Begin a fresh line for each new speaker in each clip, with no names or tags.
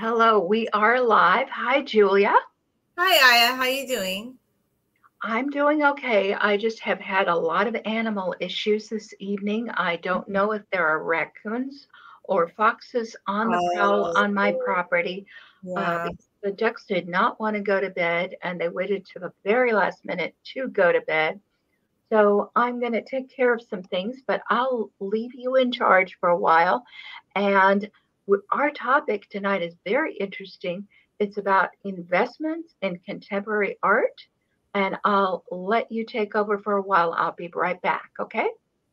Hello, we are live. Hi, Julia.
Hi, Aya. How are you doing?
I'm doing okay. I just have had a lot of animal issues this evening. I don't know if there are raccoons or foxes on the prowl on my
Oh,
property. Uh,
yeah.
because the ducks did not want to go to bed and they waited to the very last minute to go to bed. So I'm going to take care of some things, but I'll leave you in charge for a while. And our topic tonight is very interesting. It's about investments in contemporary art. And I'll let you take over for a while. I'll be right back. Okay.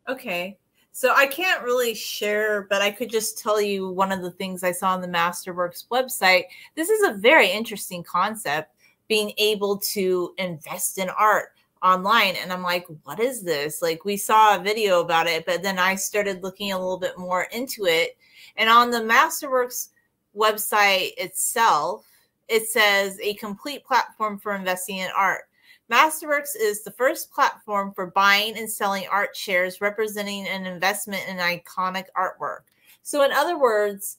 Okay. So I can't really share, but I could just tell you one of the things I saw on the Masterworks website. This is a very interesting concept being able to invest in art online. And I'm like, what is this? Like, we saw a video about it, but then I started looking a little bit more into it. And on the Masterworks website itself, it says a complete platform for investing in art. Masterworks is the first platform for buying and selling art shares representing an investment in iconic artwork. So, in other words,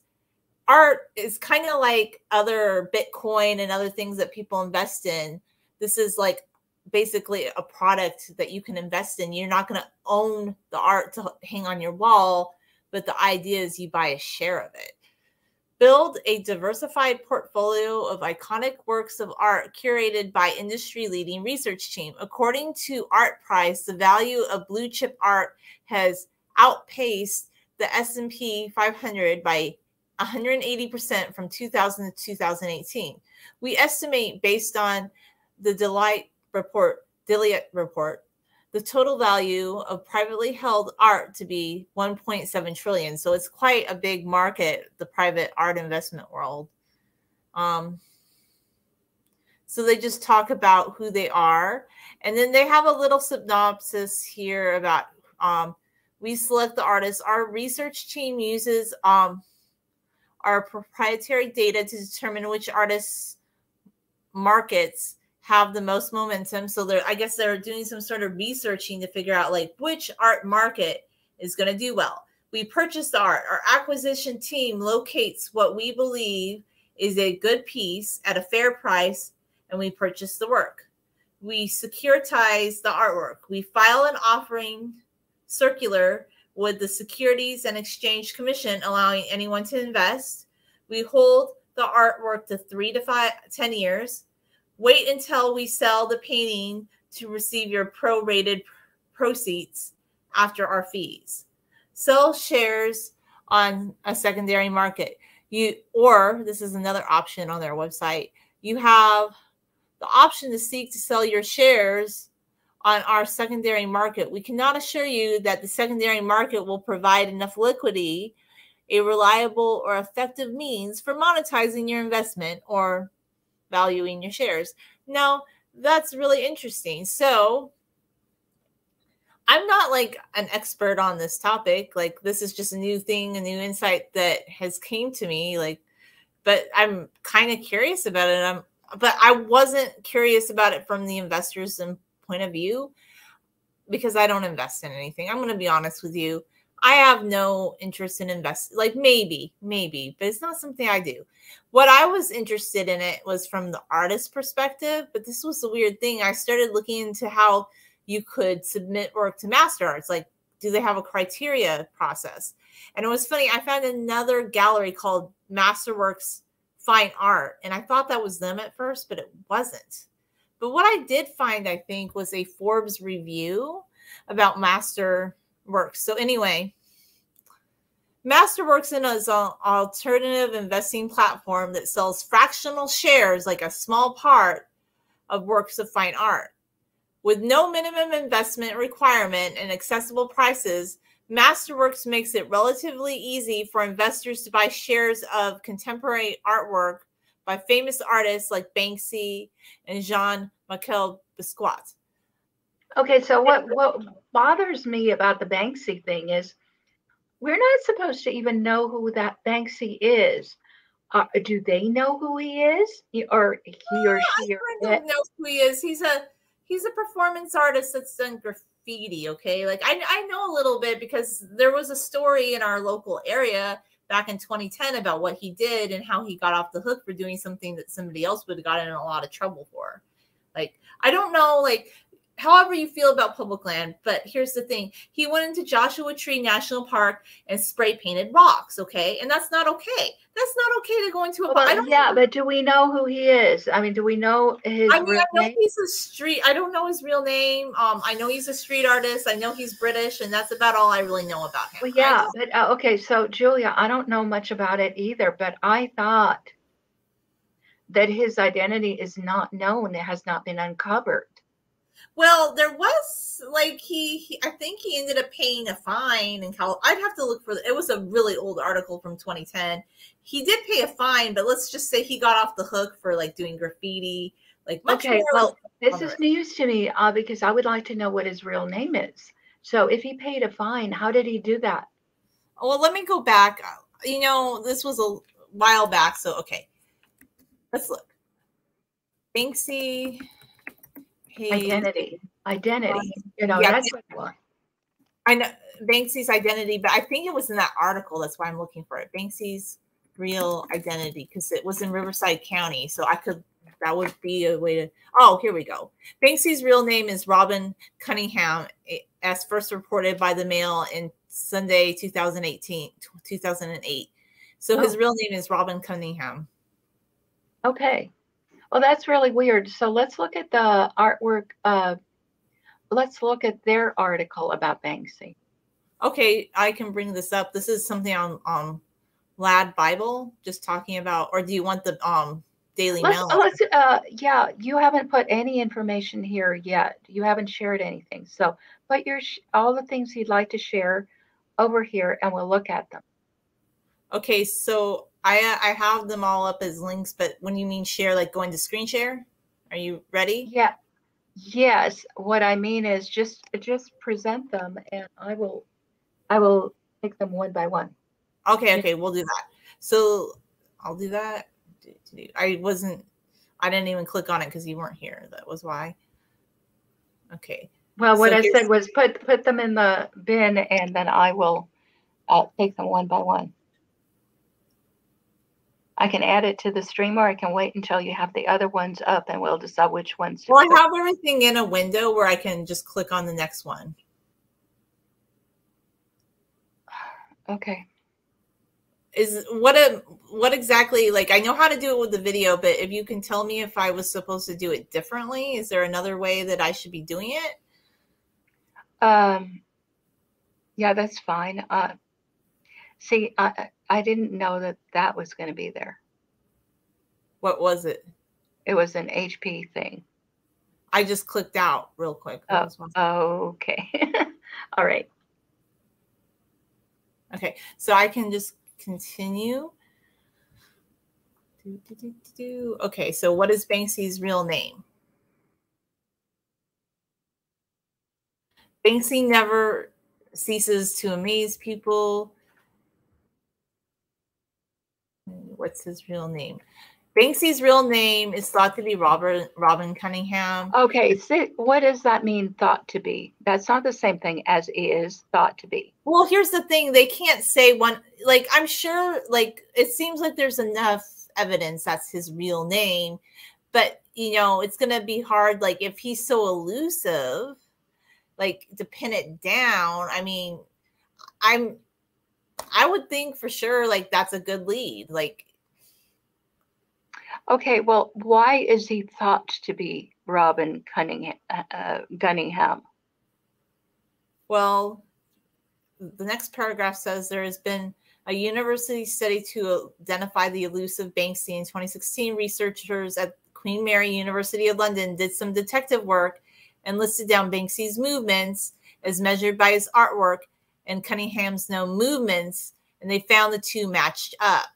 art is kind of like other Bitcoin and other things that people invest in. This is like basically a product that you can invest in. You're not going to own the art to hang on your wall, but the idea is you buy a share of it. Build a diversified portfolio of iconic works of art curated by industry-leading research team. According to ArtPrice, the value of blue chip art has outpaced the S&P 500 by 180% from 2000 to 2018. We estimate based on the Delight report, Deloitte report, the total value of privately held art to be 1.7 trillion. So it's quite a big market, the private art investment world. Um, so they just talk about who they are, and then they have a little synopsis here about um, we select the artists. Our research team uses um, our proprietary data to determine which artists markets have the most momentum. So they're, I guess they're doing some sort of researching to figure out like which art market is going to do well. We purchase the art. Our acquisition team locates what we believe is a good piece at a fair price, and we purchase the work. We securitize the artwork. We file an offering circular with the Securities and Exchange Commission, allowing anyone to invest. We hold the artwork to three to five, 10 years. Wait until we sell the painting to receive your prorated proceeds after our fees. Sell shares on a secondary market. You or this is another option on their website. You have the option to seek to sell your shares on our secondary market. We cannot assure you that the secondary market will provide enough liquidity, a reliable or effective means for monetizing your investment or valuing your shares. Now, that's really interesting. So, I'm not like an expert on this topic. Like this is just a new thing, a new insight that has came to me like but I'm kind of curious about it. I'm but I wasn't curious about it from the investors' um, point of view because I don't invest in anything. I'm going to be honest with you. I have no interest in invest like maybe, maybe, but it's not something I do. What I was interested in it was from the artist perspective, but this was the weird thing. I started looking into how you could submit work to Master Arts. Like, do they have a criteria process? And it was funny. I found another gallery called Masterworks Fine Art, and I thought that was them at first, but it wasn't. But what I did find, I think, was a Forbes review about Masterworks. So anyway, Masterworks is an alternative investing platform that sells fractional shares, like a small part of works of fine art. With no minimum investment requirement and accessible prices, Masterworks makes it relatively easy for investors to buy shares of contemporary artwork by famous artists like Banksy and Jean Michel Basquiat.
Okay, so what what bothers me about the Banksy thing is we're not supposed to even know who that Banksy is. Uh, do they know who he is, He- or he or she? Or
I
it?
don't know who he is. He's a he's a performance artist that's done graffiti. Okay, like I I know a little bit because there was a story in our local area back in 2010 about what he did and how he got off the hook for doing something that somebody else would have gotten in a lot of trouble for. Like, I don't know, like however you feel about public land. But here's the thing he went into Joshua Tree National Park and spray painted rocks. Okay. And that's not okay. That's not okay to go into a
well, park. yeah, but do we know who he is? I mean, do we know his I mean, I
know
name?
he's a street. I don't know his real name. Um, I know he's a street artist. I know he's British, and that's about all I really know about him.
Well, yeah, but uh, okay. So, Julia, I don't know much about it either, but I thought that his identity is not known. It has not been uncovered.
Well, there was like he, he, I think he ended up paying a fine in Cal. I'd have to look for it was a really old article from 2010. He did pay a fine, but let's just say he got off the hook for like doing graffiti. Like
okay, well, this is news to me uh, because I would like to know what his real name is. So if he paid a fine, how did he do that?
Well, let me go back. You know, this was a while back, so okay. Let's look. Banksy
identity. Identity. You know, yeah, that's what
I know Banksy's identity, but I think it was in that article. That's why I'm looking for it. Banksy's real identity, because it was in Riverside County. So I could that would be a way to oh here we go banksy's real name is robin cunningham eh, as first reported by the mail in sunday 2018 2008 so oh. his real name is robin cunningham
okay well, that's really weird. So let's look at the artwork. Uh, let's look at their article about Banksy.
Okay, I can bring this up. This is something on um, Lad Bible, just talking about, or do you want the um Daily
let's,
Mail?
Let's, uh, yeah, you haven't put any information here yet. You haven't shared anything. So put your all the things you'd like to share over here, and we'll look at them.
Okay, so I I have them all up as links, but when you mean share, like going to screen share, are you ready?
Yeah. Yes. What I mean is just just present them, and I will I will take them one by one.
Okay. Okay. We'll do that. So I'll do that. I wasn't. I didn't even click on it because you weren't here. That was why. Okay.
Well, what so I said was put put them in the bin, and then I will uh, take them one by one. I can add it to the stream or I can wait until you have the other ones up and we'll decide which ones.
well, I have everything in a window where I can just click on the next one.
Okay.
Is what a what exactly like I know how to do it with the video, but if you can tell me if I was supposed to do it differently, is there another way that I should be doing it?
Um yeah, that's fine. Uh see, I I didn't know that that was going to be there.
What was it?
It was an HP thing.
I just clicked out real quick.
Oh, okay. All right.
Okay, so I can just continue. Do, do, do, okay, so what is Banksy's real name? Banksy never ceases to amaze people. What's his real name? Banksy's real name is thought to be Robert Robin Cunningham.
Okay, so what does that mean? Thought to be? That's not the same thing as is thought to be.
Well, here's the thing: they can't say one. Like I'm sure, like it seems like there's enough evidence that's his real name, but you know, it's gonna be hard. Like if he's so elusive, like to pin it down. I mean, I'm. I would think for sure, like that's a good lead. Like
Okay, well, why is he thought to be Robin Cunningham, uh, uh, Gunningham?
Well, the next paragraph says there has been a university study to identify the elusive Banksy in 2016. Researchers at Queen Mary University of London did some detective work and listed down Banksy's movements as measured by his artwork and Cunningham's known movements, and they found the two matched up.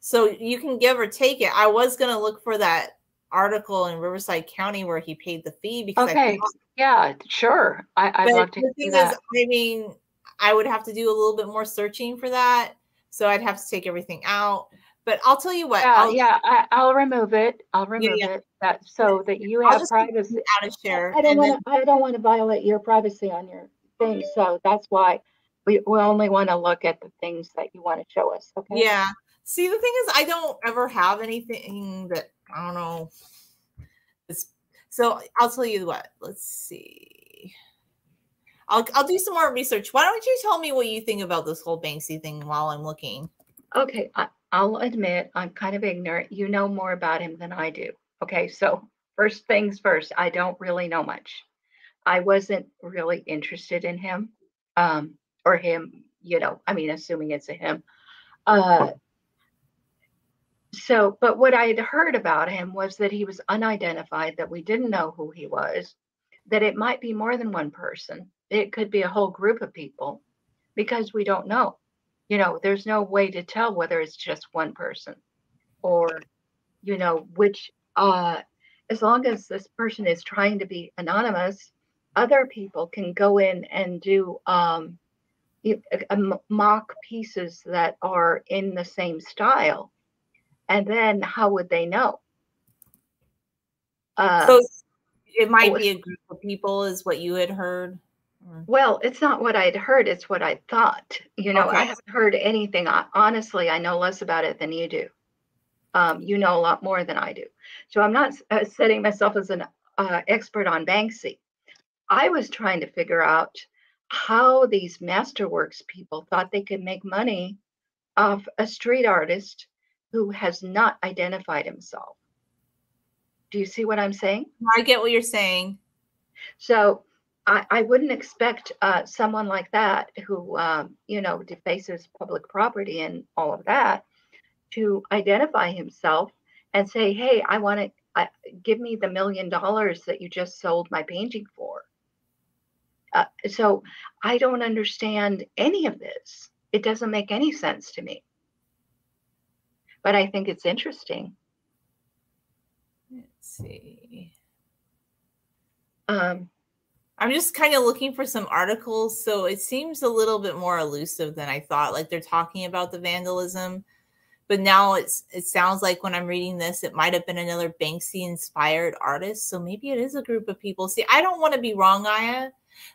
So you can give or take it. I was going to look for that article in Riverside County where he paid the fee because
okay, yeah, sure. I, I'd love to see that. Is,
I mean, I would have to do a little bit more searching for that, so I'd have to take everything out. But I'll tell you what.
Yeah, I'll, yeah, I, will remove it. I'll remove yeah, yeah. it that so that you have privacy.
Out of share.
I don't want to. I don't want to violate your privacy on your thing, so that's why we, we only want to look at the things that you want to show us. Okay.
Yeah. See, the thing is, I don't ever have anything that I don't know. It's, so I'll tell you what. Let's see. I'll I'll do some more research. Why don't you tell me what you think about this whole Banksy thing while I'm looking?
Okay, I, I'll admit I'm kind of ignorant. You know more about him than I do. Okay, so first things first, I don't really know much. I wasn't really interested in him, um, or him. You know, I mean, assuming it's a him. Uh, so, but what I had heard about him was that he was unidentified, that we didn't know who he was, that it might be more than one person. It could be a whole group of people because we don't know. You know, there's no way to tell whether it's just one person or, you know, which, uh, as long as this person is trying to be anonymous, other people can go in and do um, mock pieces that are in the same style and then how would they know?
Uh, so it might be a group of people, is what you had heard.
Well, it's not what I'd heard; it's what I thought. You know, okay. I haven't heard anything. I, honestly, I know less about it than you do. Um, you know a lot more than I do, so I'm not uh, setting myself as an uh, expert on Banksy. I was trying to figure out how these masterworks people thought they could make money off a street artist who has not identified himself. Do you see what I'm saying?
I get what you're saying.
So I, I wouldn't expect uh, someone like that who, um, you know, defaces public property and all of that to identify himself and say, hey, I want to uh, give me the million dollars that you just sold my painting for. Uh, so I don't understand any of this. It doesn't make any sense to me but I think it's interesting.
Let's see.
Um,
I'm just kind of looking for some articles. So it seems a little bit more elusive than I thought. Like they're talking about the vandalism, but now it's it sounds like when I'm reading this, it might have been another Banksy inspired artist. So maybe it is a group of people. See, I don't want to be wrong, Aya.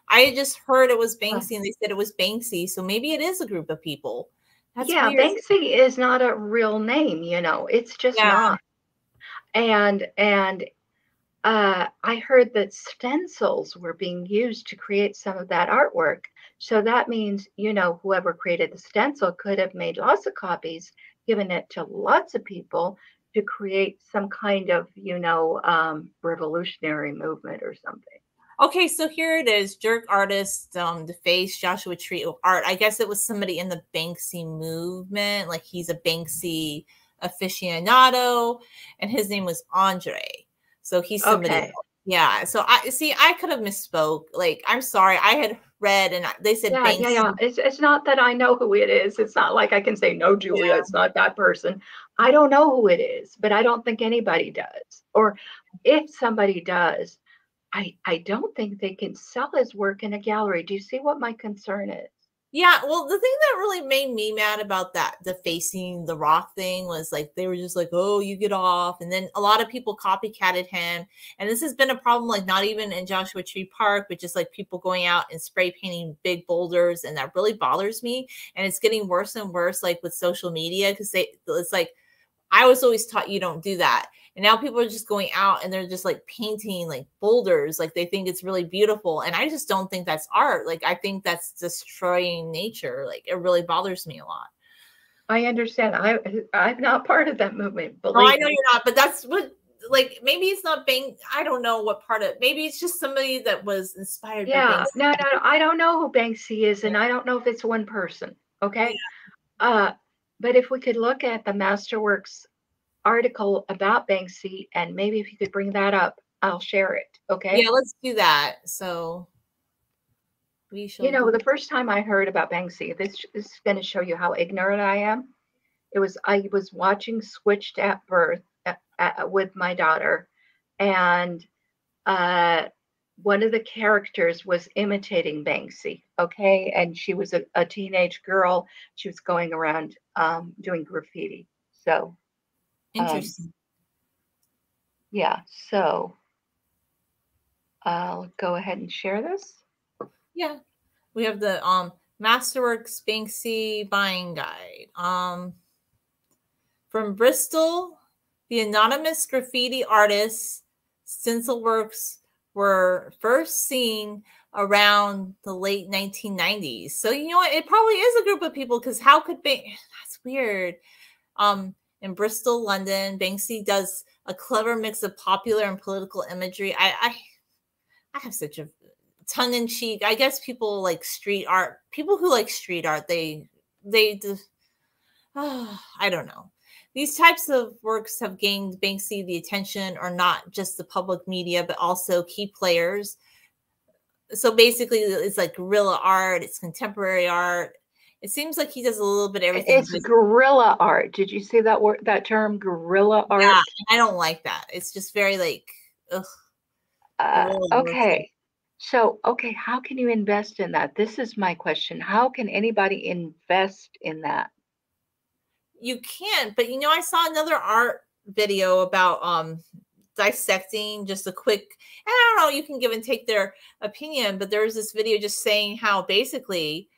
I just heard it was Banksy and they said it was Banksy. So maybe it is a group of people.
That's yeah, weird. Banksy is not a real name, you know. It's just yeah. not. And and uh, I heard that stencils were being used to create some of that artwork. So that means, you know, whoever created the stencil could have made lots of copies, given it to lots of people to create some kind of, you know, um, revolutionary movement or something.
Okay, so here it is. Jerk artist, um, the face Joshua Tree of art. I guess it was somebody in the Banksy movement. Like he's a Banksy aficionado, and his name was Andre. So he's somebody. Okay. Yeah. So I see. I could have misspoke. Like I'm sorry. I had read and they said
yeah, Banksy. Yeah, yeah. It's it's not that I know who it is. It's not like I can say no, Julia. Yeah. It's not that person. I don't know who it is, but I don't think anybody does. Or if somebody does, I I don't think they can sell his work in a gallery. Do you see what my concern is?
Yeah, well, the thing that really made me mad about that, the facing the rock thing was like they were just like, "Oh, you get off," and then a lot of people copycatted him. And this has been a problem, like not even in Joshua Tree Park, but just like people going out and spray painting big boulders, and that really bothers me. And it's getting worse and worse, like with social media, because they it's like I was always taught you don't do that. And now people are just going out and they're just like painting like boulders, like they think it's really beautiful. And I just don't think that's art. Like I think that's destroying nature. Like it really bothers me a lot.
I understand. I I'm not part of that movement.
No, I know you're not, but that's what like maybe it's not being I don't know what part of maybe it's just somebody that was inspired
yeah, No, no, no, I don't know who Banksy is, and I don't know if it's one person. Okay. Yeah. Uh but if we could look at the Masterworks article about Banksy, and maybe if you could bring that up, I'll share it. Okay.
Yeah, let's do that. So
we shall. You know, the first time I heard about Banksy, this, this is going to show you how ignorant I am. It was I was watching Switched at Birth at, at, with my daughter, and uh, one of the characters was imitating Banksy. Okay, and she was a, a teenage girl. She was going around um, doing graffiti. So
Interesting. Um,
yeah, so I'll go ahead and share this.
Yeah. We have the um Masterworks Banksy buying guide. Um, from Bristol, the anonymous graffiti artists stencil works were first seen around the late 1990s. So you know what? It probably is a group of people because how could Bank? That's weird. Um, in Bristol, London, Banksy does a clever mix of popular and political imagery. I, I, I have such a tongue in cheek. I guess people like street art. People who like street art, they, they, oh, I don't know. These types of works have gained Banksy the attention, or not just the public media, but also key players. So basically, it's like guerrilla art, it's contemporary art. It seems like he does a little bit of everything.
It's guerrilla art. Did you see that word, that term, guerrilla art? Yeah,
I don't like that. It's just very like, ugh.
Uh, okay. So, okay, how can you invest in that? This is my question. How can anybody invest in that?
you can't but you know i saw another art video about um dissecting just a quick and i don't know you can give and take their opinion but there was this video just saying how basically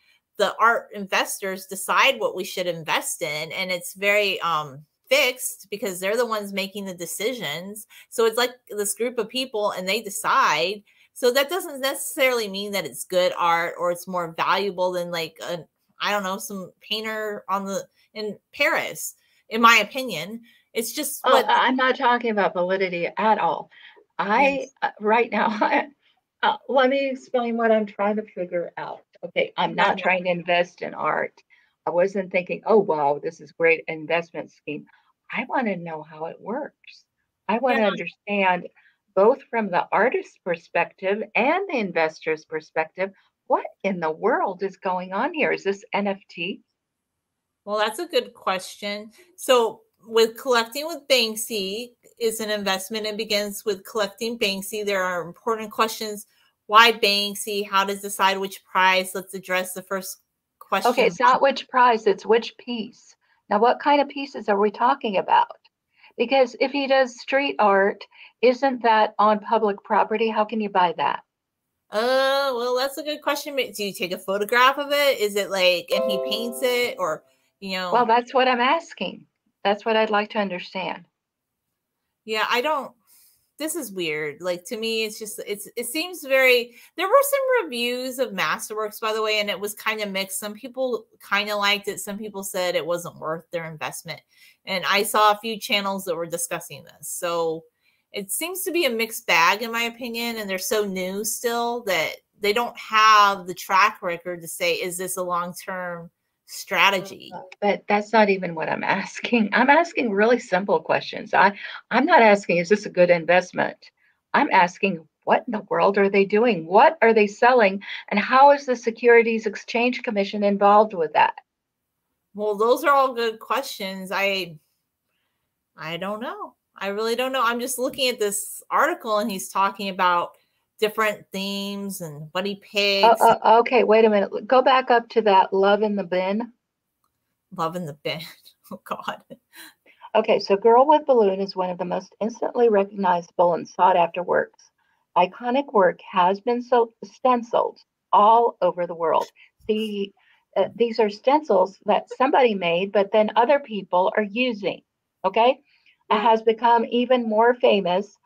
the art investors decide what we should invest in and it's very um fixed because they're the ones making the decisions so it's like this group of people and they decide so that doesn't necessarily mean that it's good art or it's more valuable than like a i don't know some painter on the in Paris, in my opinion. It's just
oh, I'm not talking about validity at all. I yes. uh, right now, uh, let me explain what I'm trying to figure out. Okay, I'm not trying to invest in art. I wasn't thinking, oh wow, this is a great investment scheme. I want to know how it works. I want yeah. to understand both from the artist's perspective and the investor's perspective what in the world is going on here? Is this NFT?
Well, that's a good question. So, with collecting with Banksy is an investment and begins with collecting Banksy. There are important questions. Why Banksy? How to decide which prize? Let's address the first question.
Okay, it's not which prize, it's which piece. Now, what kind of pieces are we talking about? Because if he does street art, isn't that on public property? How can you buy that?
Uh, well, that's a good question. Do you take a photograph of it? Is it like, and he paints it, or you know
well that's what i'm asking that's what i'd like to understand
yeah i don't this is weird like to me it's just it's it seems very there were some reviews of masterworks by the way and it was kind of mixed. Some people kind of liked it some people said it wasn't worth their investment and i saw a few channels that were discussing this. So it seems to be a mixed bag in my opinion and they're so new still that they don't have the track record to say is this a long term strategy.
But that's not even what I'm asking. I'm asking really simple questions. I, I'm not asking, is this a good investment? I'm asking, what in the world are they doing? What are they selling? And how is the Securities Exchange Commission involved with that?
Well, those are all good questions. I I don't know. I really don't know. I'm just looking at this article and he's talking about different themes and what he picks.
Uh, uh, okay, wait a minute. Go back up to that love in the bin.
Love in the bin. Oh God.
Okay, so Girl with Balloon is one of the most instantly recognizable and sought after works. Iconic work has been so stenciled all over the world. The uh, these are stencils that somebody made, but then other people are using. Okay, it has become even more famous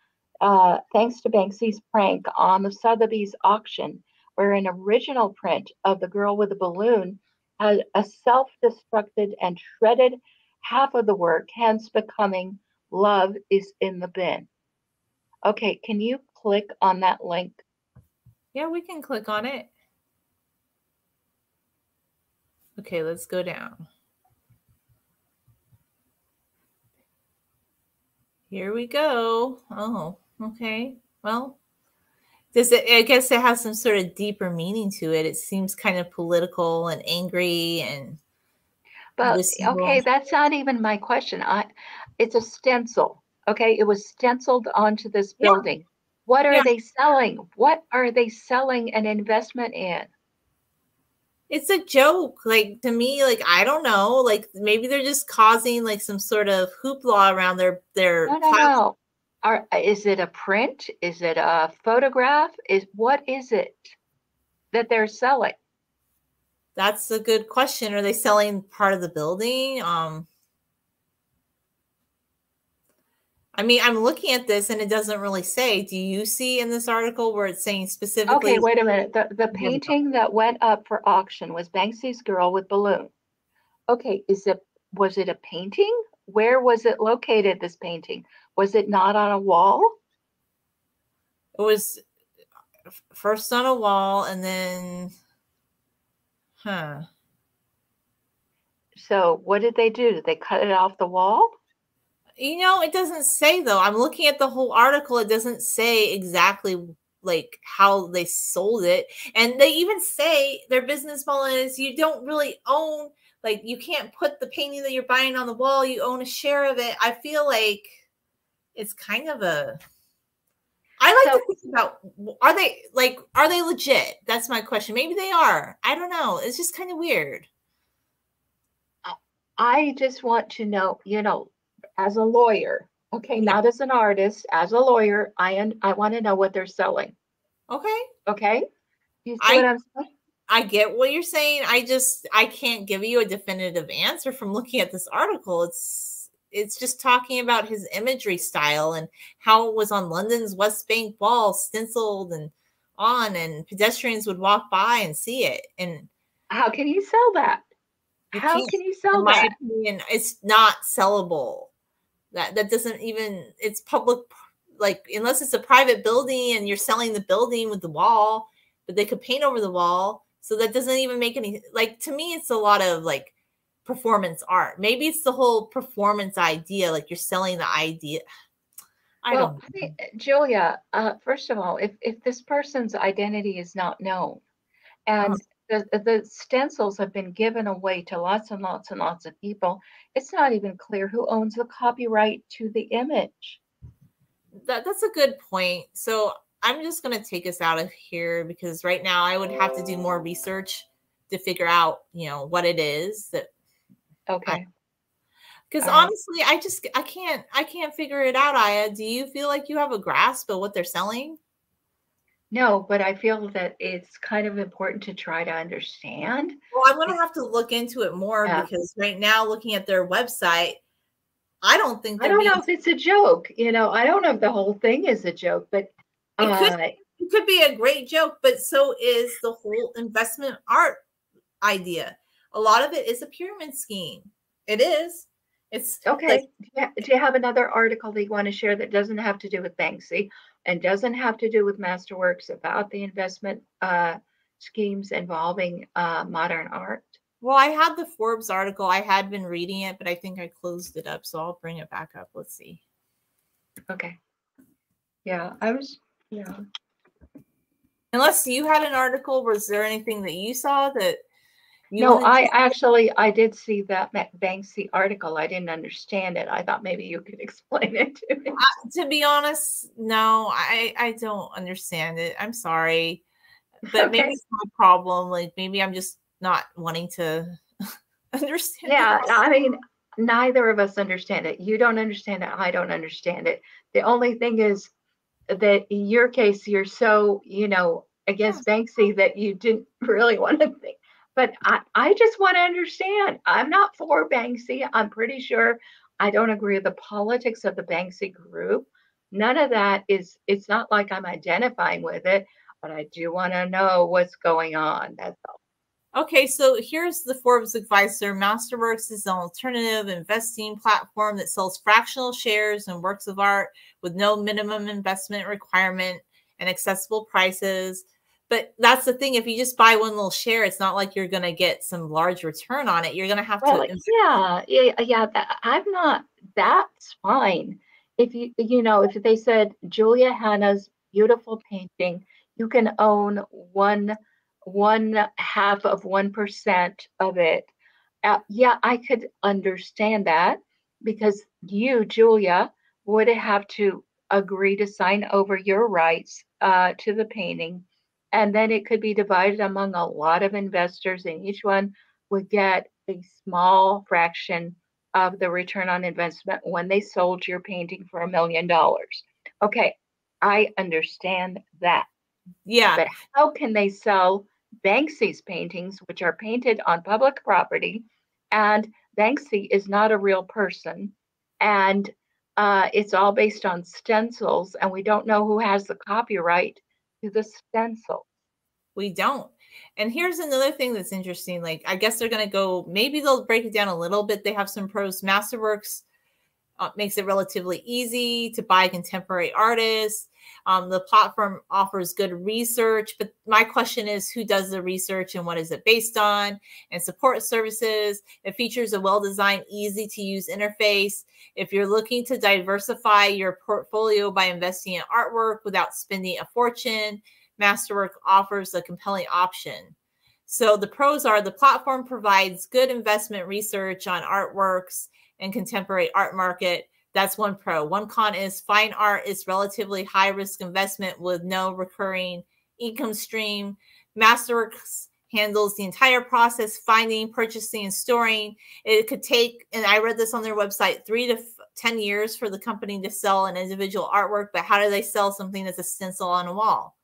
uh, thanks to Banksy's prank on the Sotheby's auction, where an original print of the girl with the balloon had a self destructed and shredded half of the work, hence becoming Love is in the Bin. Okay, can you click on that link?
Yeah, we can click on it. Okay, let's go down. Here we go. Oh, Okay. Well, does it? I guess it has some sort of deeper meaning to it. It seems kind of political and angry and.
But okay, that's not even my question. I, it's a stencil. Okay, it was stenciled onto this building. Yeah. What are yeah. they selling? What are they selling an investment in?
It's a joke. Like to me, like I don't know. Like maybe they're just causing like some sort of hoopla around their their.
No, no, no. Are, is it a print? Is it a photograph? Is what is it that they're selling?
That's a good question. Are they selling part of the building? Um, I mean, I'm looking at this and it doesn't really say. Do you see in this article where it's saying specifically?
Okay, wait a minute. The, the painting that went up for auction was Banksy's Girl with Balloon. Okay, is it was it a painting? Where was it located, this painting? Was it not on a wall?
It was first on a wall and then, huh.
So what did they do? Did they cut it off the wall?
You know, it doesn't say though. I'm looking at the whole article. It doesn't say exactly like how they sold it. And they even say their business model is you don't really own like you can't put the painting that you're buying on the wall, you own a share of it. I feel like it's kind of a I like so, to think about are they like are they legit? That's my question. Maybe they are. I don't know. It's just kind of weird.
I just want to know, you know, as a lawyer, okay, not as an artist, as a lawyer, I I want to know what they're selling.
Okay.
Okay.
You see I, what I'm saying? I get what you're saying. I just I can't give you a definitive answer from looking at this article. It's it's just talking about his imagery style and how it was on London's West Bank wall, stenciled and on, and pedestrians would walk by and see it. And
how can you sell that? How can you sell that? My
opinion, it's not sellable. That that doesn't even it's public like unless it's a private building and you're selling the building with the wall, but they could paint over the wall. So that doesn't even make any like to me it's a lot of like performance art. Maybe it's the whole performance idea like you're selling the idea.
I well, don't Julia, uh, first of all, if if this person's identity is not known and oh the, the stencils have been given away to lots and lots and lots of people. It's not even clear who owns the copyright to the image.
That, that's a good point. So I'm just going to take us out of here because right now I would have to do more research to figure out, you know, what it is that.
Okay.
Because honestly, I just I can't I can't figure it out. Aya, do you feel like you have a grasp of what they're selling?
No, but I feel that it's kind of important to try to understand.
Well, I'm going to have to look into it more yeah. because right now, looking at their website, I don't think
I don't know if it's a joke. You know, I don't know if the whole thing is a joke, but
uh, it, could, it could be a great joke. But so is the whole investment art idea. A lot of it is a pyramid scheme. It is. It's
okay. Like, do, you have, do you have another article that you want to share that doesn't have to do with Banksy? and doesn't have to do with Masterworks about the investment uh, schemes involving uh, modern art?
Well, I had the Forbes article. I had been reading it, but I think I closed it up. So I'll bring it back up. Let's see.
Okay. Yeah, I was, yeah.
Unless you had an article, was there anything that you saw that
you no, I actually I did see that Banksy article. I didn't understand it. I thought maybe you could explain it to me.
Uh, to be honest, no, I I don't understand it. I'm sorry, but okay. maybe it's my problem. Like maybe I'm just not wanting to understand.
Yeah, I mean, neither of us understand it. You don't understand it. I don't understand it. The only thing is that in your case, you're so you know against Banksy that you didn't really want to think but I, I just want to understand. I'm not for Banksy. I'm pretty sure I don't agree with the politics of the Banksy group. None of that is, it's not like I'm identifying with it, but I do want to know what's going on. That's all.
Okay, so here's the Forbes advisor. Masterworks is an alternative investing platform that sells fractional shares and works of art with no minimum investment requirement and accessible prices but that's the thing if you just buy one little share it's not like you're going to get some large return on it you're going to have well,
to yeah yeah yeah that, i'm not that's fine. If you you know if they said julia hanna's beautiful painting you can own one one half of one percent of it uh, yeah i could understand that because you julia would have to agree to sign over your rights uh, to the painting and then it could be divided among a lot of investors, and each one would get a small fraction of the return on investment when they sold your painting for a million dollars. Okay, I understand that.
Yeah.
But how can they sell Banksy's paintings, which are painted on public property, and Banksy is not a real person, and uh, it's all based on stencils, and we don't know who has the copyright to the stencil.
We don't. And here's another thing that's interesting. Like, I guess they're going to go, maybe they'll break it down a little bit. They have some pros. Masterworks uh, makes it relatively easy to buy contemporary artists. Um, the platform offers good research, but my question is who does the research and what is it based on? And support services. It features a well designed, easy to use interface. If you're looking to diversify your portfolio by investing in artwork without spending a fortune, Masterwork offers a compelling option. So the pros are the platform provides good investment research on artworks and contemporary art market. That's one pro. One con is fine art is relatively high risk investment with no recurring income stream. Masterworks handles the entire process finding, purchasing, and storing. It could take, and I read this on their website, three to 10 years for the company to sell an individual artwork. But how do they sell something that's a stencil on a wall?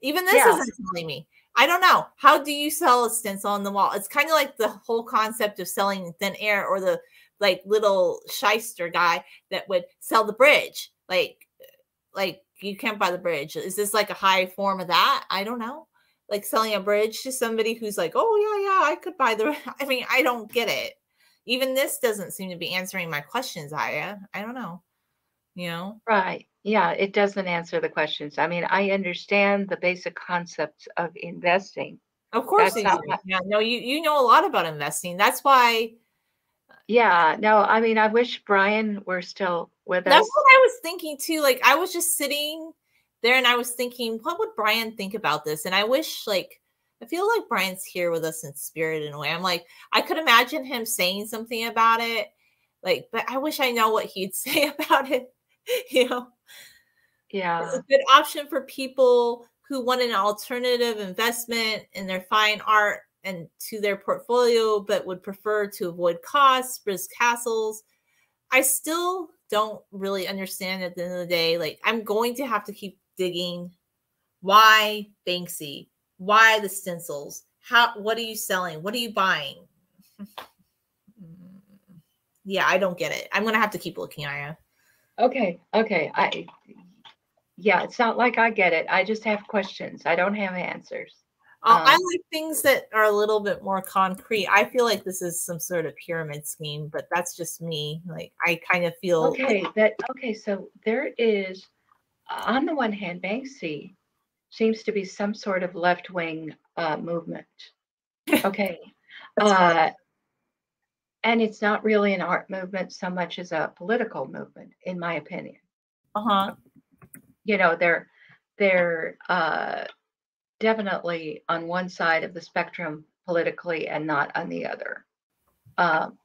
Even this yeah. isn't telling me. I don't know. How do you sell a stencil on the wall? It's kind of like the whole concept of selling thin air or the like little shyster guy that would sell the bridge. Like, like you can't buy the bridge. Is this like a high form of that? I don't know. Like selling a bridge to somebody who's like, oh yeah, yeah, I could buy the. I mean, I don't get it. Even this doesn't seem to be answering my questions, Aya. I don't know. You know.
Right. Yeah, it doesn't answer the questions. I mean, I understand the basic concepts of investing.
Of course, yeah. No, you you know a lot about investing. That's why
yeah, no, I mean, I wish Brian were still with
That's us. That's what I was thinking too. Like, I was just sitting there and I was thinking, what would Brian think about this? And I wish, like, I feel like Brian's here with us in spirit in a way. I'm like, I could imagine him saying something about it, like, but I wish I know what he'd say about it. you know,
yeah,
it's a good option for people who want an alternative investment in their fine art and to their portfolio, but would prefer to avoid costs, risk castles. I still don't really understand at the end of the day. Like, I'm going to have to keep digging. Why Banksy? Why the stencils? How? What are you selling? What are you buying? yeah, I don't get it. I'm gonna have to keep looking, Aya.
Okay, okay. I yeah, it's not like I get it. I just have questions. I don't have answers.
Um, I like things that are a little bit more concrete. I feel like this is some sort of pyramid scheme, but that's just me. Like I kind of feel
okay. That okay. So there is, on the one hand, Banksy seems to be some sort of left wing uh, movement. Okay, uh, and it's not really an art movement so much as a political movement, in my opinion.
Uh huh.
You know, they're they're uh, definitely on one side of the spectrum politically and not on the other. Um,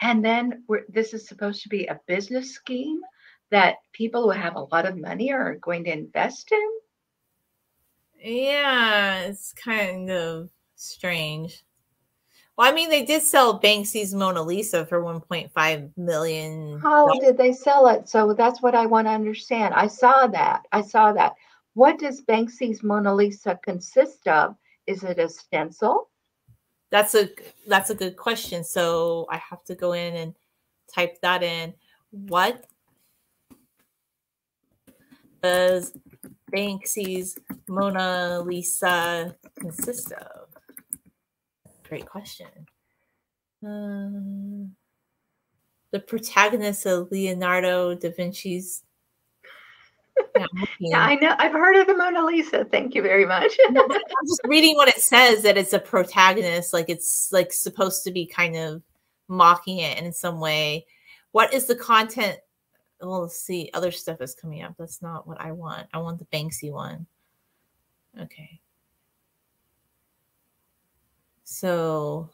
and then this is supposed to be a business scheme that people who have a lot of money are going to invest in.
Yeah, it's kind of strange. Well, I mean, they did sell Banksy's Mona Lisa for 1.5 million.
How did they sell it? So that's what I want to understand. I saw that. I saw that. What does Banksy's Mona Lisa consist of? Is it a stencil?
That's a that's a good question. So I have to go in and type that in. What does Banksy's Mona Lisa consist of? Great question. Um, the protagonist of Leonardo da Vinci's
yeah, yeah, I know. I've heard of the Mona Lisa. Thank you very much.
I'm just reading what it says that it's a protagonist, like it's like supposed to be kind of mocking it in some way. What is the content? Well, let's see. Other stuff is coming up. That's not what I want. I want the Banksy one. Okay. So,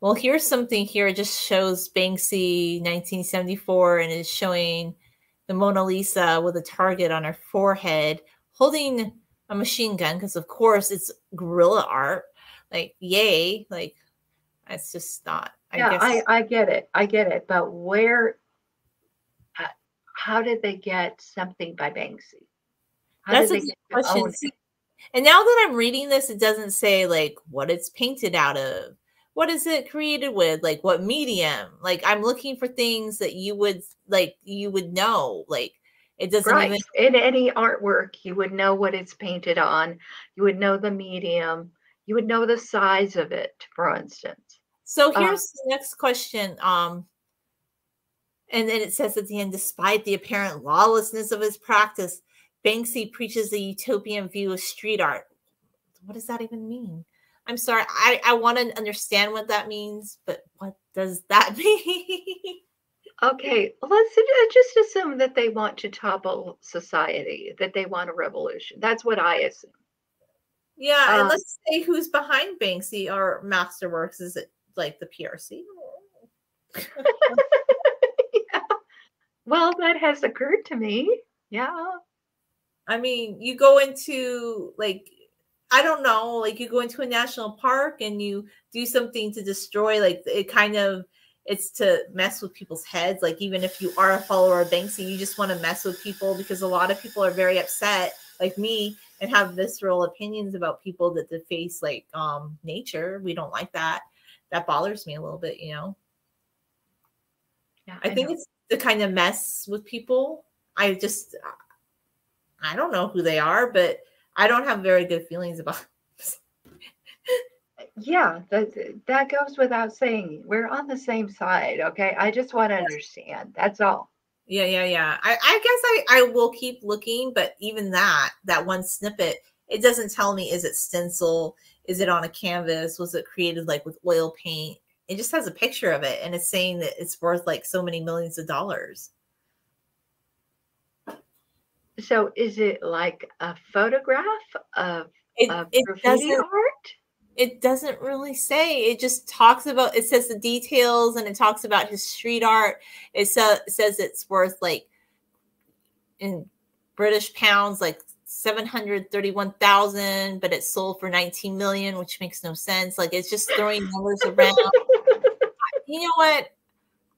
well, here's something here. It just shows Banksy 1974 and is showing the Mona Lisa with a target on her forehead, holding a machine gun because, of course, it's guerrilla art. Like, yay! Like, it's just not.
I yeah, guess. I, I get it. I get it. But where? Uh, how did they get something by Banksy?
How That's a question. And now that I'm reading this, it doesn't say like what it's painted out of. What is it created with? Like what medium? Like I'm looking for things that you would like you would know. Like it doesn't
right.
even
In any artwork, you would know what it's painted on. You would know the medium. You would know the size of it, for instance.
So
Uh,
here's the next question. Um, and then it says at the end, despite the apparent lawlessness of his practice, Banksy preaches a utopian view of street art. What does that even mean? I'm sorry, I, I want to understand what that means, but what does that mean?
Okay, let's uh, just assume that they want to topple society, that they want a revolution. That's what I assume.
yeah, and
Uh,
let's say who's behind Banksy or Masterworks. Is it like the PRC?
yeah. Well, that has occurred to me. Yeah.
I mean, you go into like I don't know, like you go into a national park and you do something to destroy, like it kind of it's to mess with people's heads. Like even if you are a follower of Banksy, you just want to mess with people because a lot of people are very upset, like me, and have visceral opinions about people that deface like um nature. We don't like that. That bothers me a little bit, you know.
Yeah.
I think
know.
it's the kind of mess with people. I just I don't know who they are, but I don't have very good feelings about.
yeah, that that goes without saying. We're on the same side, okay? I just want to understand. That's all.
Yeah, yeah, yeah. I, I guess I, I will keep looking, but even that, that one snippet, it doesn't tell me is it stencil? Is it on a canvas? Was it created like with oil paint? It just has a picture of it and it's saying that it's worth like so many millions of dollars.
So is it like a photograph of,
It,
of
it
graffiti
doesn't
art?
it doesn't really say. It just talks about it says the details and it talks about his street art. It, sa- says it's worth like in british pounds like 731,000 but it sold for 19 million which makes no sense. Like it's just throwing numbers around. You know what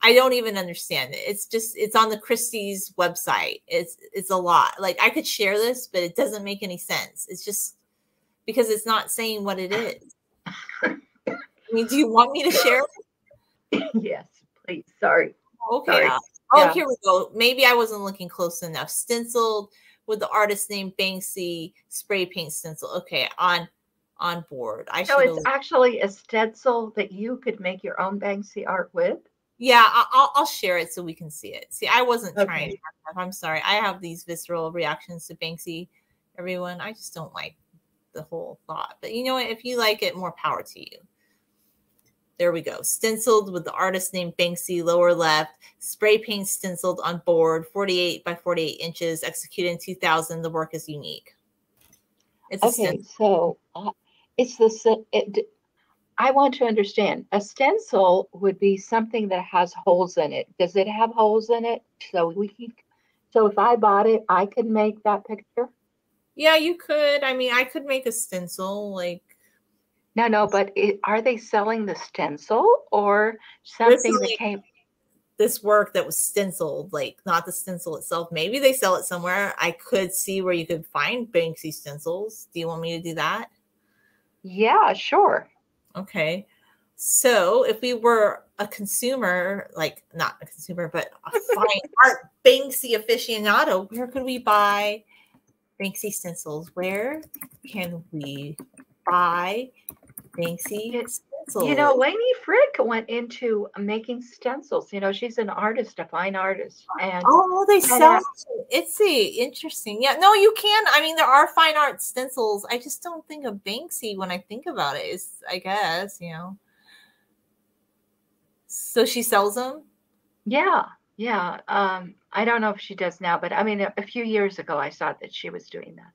i don't even understand it it's just it's on the christie's website it's it's a lot like i could share this but it doesn't make any sense it's just because it's not saying what it is I mean, do you want me to share? it?
yes, please. Sorry.
Okay.
Sorry.
uh, Oh,
Yeah.
here we go. Maybe I wasn't looking close enough. Stenciled with the artist name Banksy spray paint stencil. Okay, on on board. I
So it's actually a stencil that you could make your own Banksy art with.
Yeah, I'll I'll share it so we can see it. See, I wasn't trying.
Okay.
to- I'm sorry. I have these visceral reactions to Banksy. Everyone, I just don't like the whole thought. But you know what? If you like it, more power to you. There we go. Stenciled with the artist name Banksy, lower left. Spray paint stenciled on board, 48 by 48 inches, executed in 2000. The work is unique. It's
Okay, so uh, it's the it, I want to understand. A stencil would be something that has holes in it. Does it have holes in it? So we can. So if I bought it, I could make that picture.
Yeah, you could. I mean, I could make a stencil like
No, no, but it, are they selling the stencil or something that
like-
came?
this work that was stenciled, like not the stencil itself. Maybe they sell it somewhere. I could see where you could find Banksy stencils. Do you want me to do that?
Yeah, sure.
Okay. So if we were a consumer, like not a consumer, but a fine art Banksy aficionado, where could we buy Banksy stencils? Where can we buy Banksy
You know, Lainey Frick went into making stencils. You know, she's an artist, a fine artist, and
Oh, they sell Etsy. Interesting. Yeah, no, you can. I mean, there are fine art stencils. I just don't think of Banksy when I think about it. Is I guess you know. So she sells them.
yeah, yeah. Um, I don't know if she does now, but I mean, a, a few years ago, I saw that she was doing that.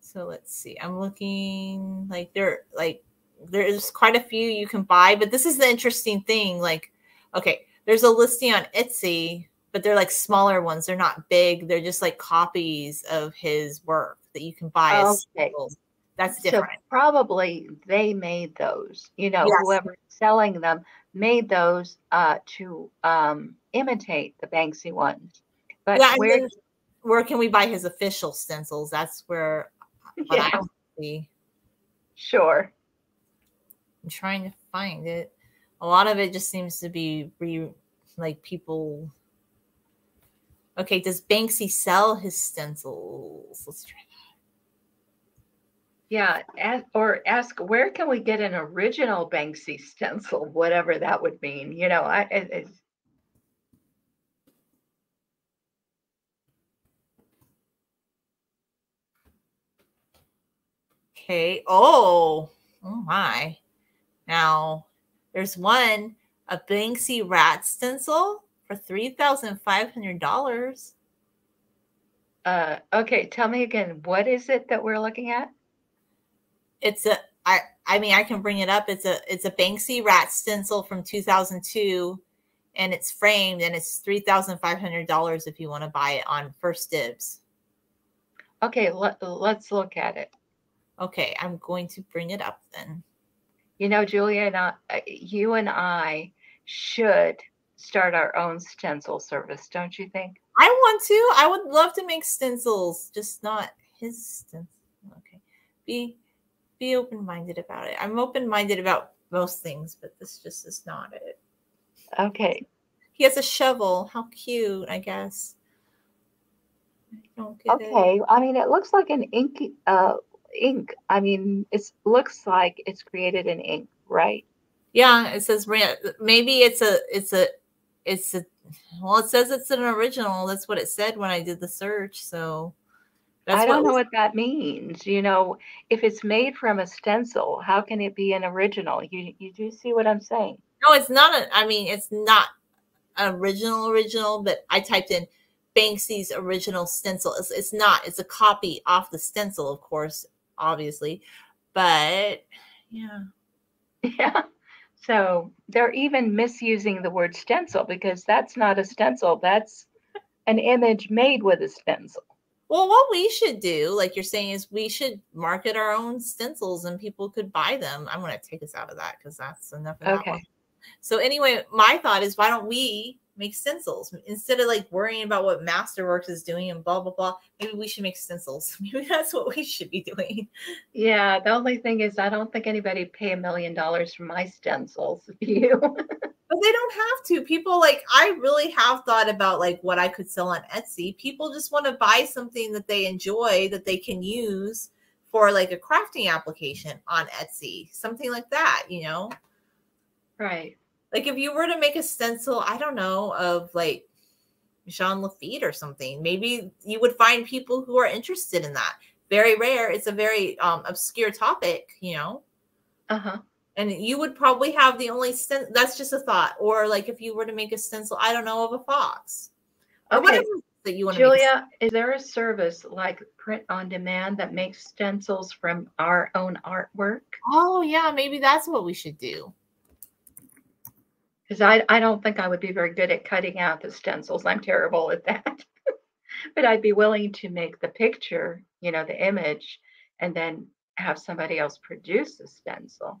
So let's see. I'm looking like there like there's quite a few you can buy, but this is the interesting thing. Like, okay, there's a listing on Etsy, but they're like smaller ones. They're not big. They're just like copies of his work that you can buy as
Okay.
stencils. That's
So probably they made those. You know,
Yes.
whoever's selling them made those uh, to um, imitate the Banksy ones. But
yeah,
where?
then where can we buy his official stencils? That's where
Yeah.
I see.
Sure.
I'm trying to find it. A lot of it just seems to be re, like people. Okay, does Banksy sell his stencils? Let's try. That.
Yeah. Ask, or ask where can we get an original Banksy stencil, whatever that would mean. You know, I it, it's
Okay. Oh, oh my. Now, there's one a Banksy rat stencil for three thousand five hundred dollars.
uh okay, tell me again, what is it that we're looking at?
It's a I I mean I can bring it up. It's a it's a Banksy rat stencil from two thousand two, and it's framed and it's three thousand five hundred dollars if you want to buy it on First Dibs.
Okay, let, let's look at it.
Okay, I'm going to bring it up then.
You know, Julia and I, uh, you and I should start our own stencil service, don't you think?
I want to. I would love to make stencils, just not his stencil. Okay. Be be open minded about it. I'm open minded about most things, but this just is not it.
Okay.
He has a shovel. How cute, I guess. I get it.
Okay. I mean, it looks like an ink, uh, ink. I mean, it looks like it's created in ink, right?
Yeah, it says maybe it's a it's a it's a well, it says it's an original. That's what it said when I did the search. So that's
I don't know
was-
what that means. You know, if it's made from a stencil, how can it be an original? You you do see what I'm saying?
No, it's not. A, I mean, it's not original original, but I typed in Banksy's original stencil. It's, it's not. It's a copy off the stencil, of course, obviously. But yeah,
Yeah. So they're even misusing the word stencil because that's not a stencil. That's an image made with a stencil.
well, what we should do, like you're saying, is we should market our own stencils and people could buy them. I'm going to take us out of that because that's enough of that
Okay.
one. So anyway, my thought is, why don't we make stencils instead of like worrying about what Masterworks is doing and blah blah blah? Maybe we should make stencils. Maybe that's what we should be doing.
Yeah. The only thing is, I don't think anybody pay a million dollars for my stencils. You?
But they don't have to. People like I really have thought about like what I could sell on Etsy. People just want to buy something that they enjoy that they can use for like a crafting application on Etsy, something like that, you know?
right.
Like if you were to make a stencil, I don't know, of like Jean Lafitte or something, maybe you would find people who are interested in that. Very rare. It's a very um, obscure topic, you know?
Uh huh.
and you would probably have the only sten- that's just a thought or like if you were to make a stencil i don't know of a fox or
Okay.
whatever that you want to make
Julia, is there a service like Print on Demand that makes stencils from our own artwork?
oh yeah maybe that's what we should do
Because I, I don't think I would be very good at cutting out the stencils. I'm terrible at that. but I'd be willing to make the picture, you know, the image, and then have somebody else produce the stencil.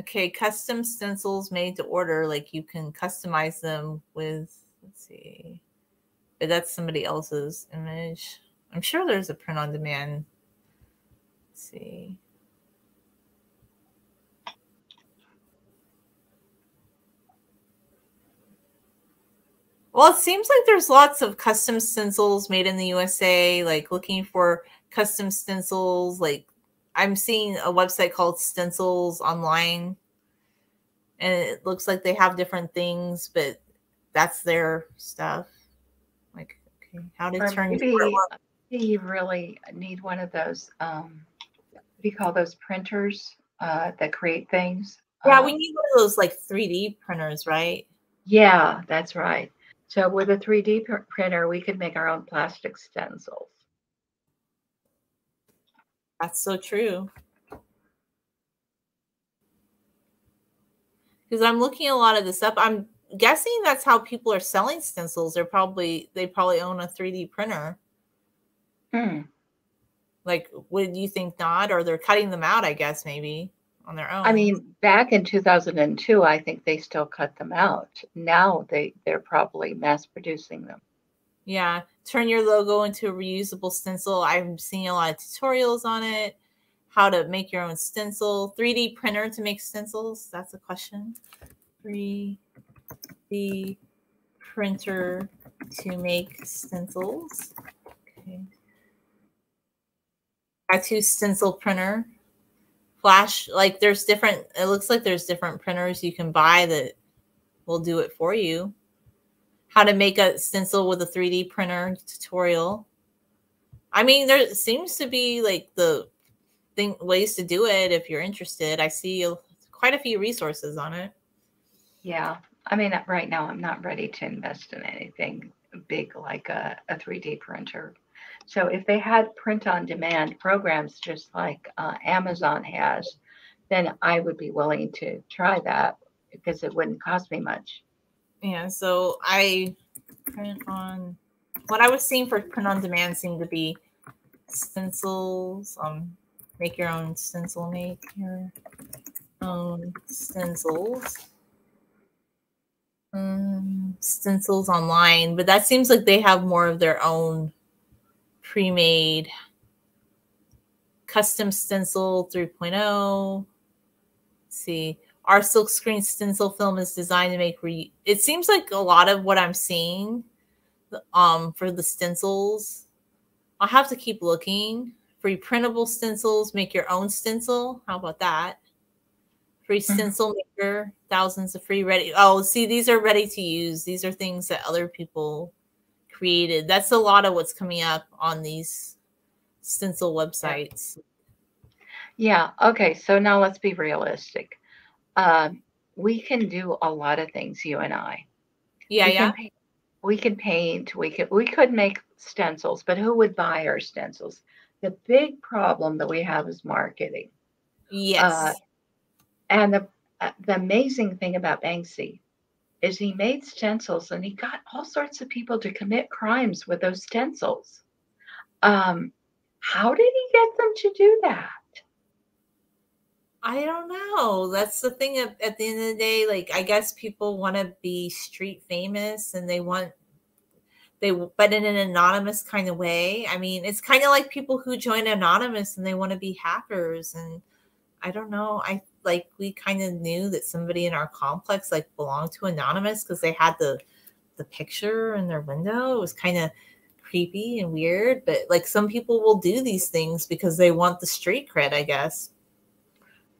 okay custom stencils made to order like you can customize them with let's see but that's somebody else's image i'm sure there's a print on demand let's see Well, it seems like there's lots of custom stencils made in the USA, like looking for custom stencils. Like I'm seeing a website called Stencils Online, and it looks like they have different things, but that's their stuff. Like, okay, how to
Or
turn
maybe, maybe you really need one of those, um, what do you call those printers uh, that create things?
Yeah,
Um,
we need one of those like 3D printers, right?
Yeah, that's right. So with a 3D pr- printer, we could make our own plastic stencils.
That's so true. Because I'm looking a lot of this up. I'm guessing that's how people are selling stencils. They're probably they probably own a 3D printer.
Hmm.
Like, would you think not? Or they're cutting them out, I guess, maybe on their own.
I mean, back in 2002, I think they still cut them out. Now they they're probably mass producing them.
Yeah, turn your logo into a reusable stencil. I'm seeing a lot of tutorials on it. How to make your own stencil. 3D printer to make stencils. That's a question. 3D printer to make stencils. Okay. Tattoo stencil printer. Flash, like there's different, it looks like there's different printers you can buy that will do it for you. How to make a stencil with a 3D printer tutorial. I mean, there seems to be like the thing ways to do it if you're interested. I see quite a few resources on it.
Yeah. I mean, right now I'm not ready to invest in anything big like a, a 3D printer. So if they had print on demand programs just like uh, Amazon has, then I would be willing to try that because it wouldn't cost me much.
Yeah, so I print on what I was seeing for print on demand seemed to be stencils, um, make your own stencil, make your own stencils. Um, stencils online, but that seems like they have more of their own pre-made custom stencil 3.0. Let's see, our silkscreen stencil film is designed to make re. It seems like a lot of what I'm seeing, um, for the stencils. I'll have to keep looking. Free printable stencils, make your own stencil. How about that? Free mm-hmm. stencil maker, thousands of free ready. Oh, see, these are ready to use. These are things that other people created. That's a lot of what's coming up on these stencil websites.
Yeah. Okay. So now let's be realistic. Um, we can do a lot of things, you and I.
Yeah.
We
yeah.
Can paint, we can paint. We could. We could make stencils, but who would buy our stencils? The big problem that we have is marketing.
Yes. Uh,
and the uh, the amazing thing about Banksy is he made stencils and he got all sorts of people to commit crimes with those stencils. Um, how did he get them to do that?
I don't know. That's the thing at, at the end of the day. Like, I guess people want to be street famous and they want they but in an anonymous kind of way. I mean, it's kind of like people who join anonymous and they want to be hackers and I don't know. I like we kind of knew that somebody in our complex like belonged to anonymous because they had the the picture in their window. It was kind of creepy and weird but like some people will do these things because they want the street cred i guess.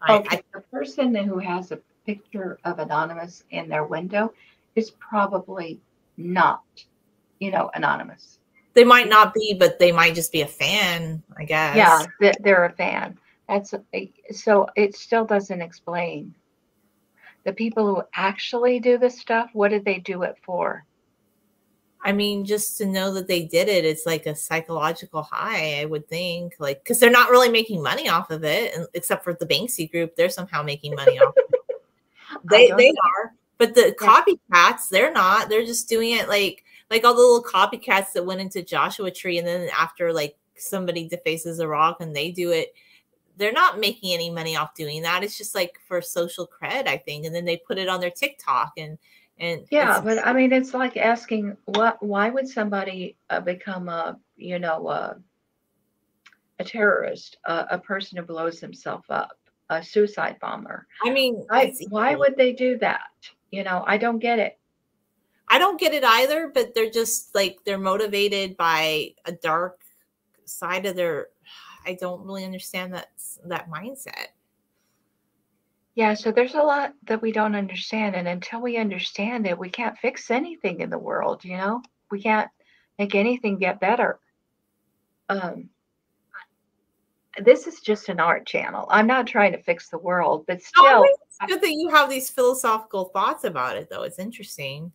Okay. I, oh, I, the person who has a picture of anonymous in their window is probably not you know anonymous.
They might not be but they might just be a fan i guess.
Yeah they're a fan that's so it still doesn't explain the people who actually do this stuff. What did they do it for?
I mean, just to know that they did it, it's like a psychological high, I would think. Like, because they're not really making money off of it, except for the Banksy group. They're somehow making money off. It. They they are, but the yeah. copycats, they're not. They're just doing it like like all the little copycats that went into Joshua Tree, and then after like somebody defaces a rock and they do it, they're not making any money off doing that. It's just like for social cred, I think. And then they put it on their TikTok and and
yeah, but I mean, it's like asking what why would somebody uh, become a you know a, a terrorist, a, a person who blows himself up, a suicide bomber?
I mean,
I, why would they do that? You know, I don't get it.
I don't get it either, but they're just like they're motivated by a dark side of their I don't really understand that that mindset.
Yeah, so there's a lot that we don't understand, and until we understand it, we can't fix anything in the world. You know, we can't make anything get better. Um, this is just an art channel. I'm not trying to fix the world, but still,
it's good that you have these philosophical thoughts about it, though. It's interesting.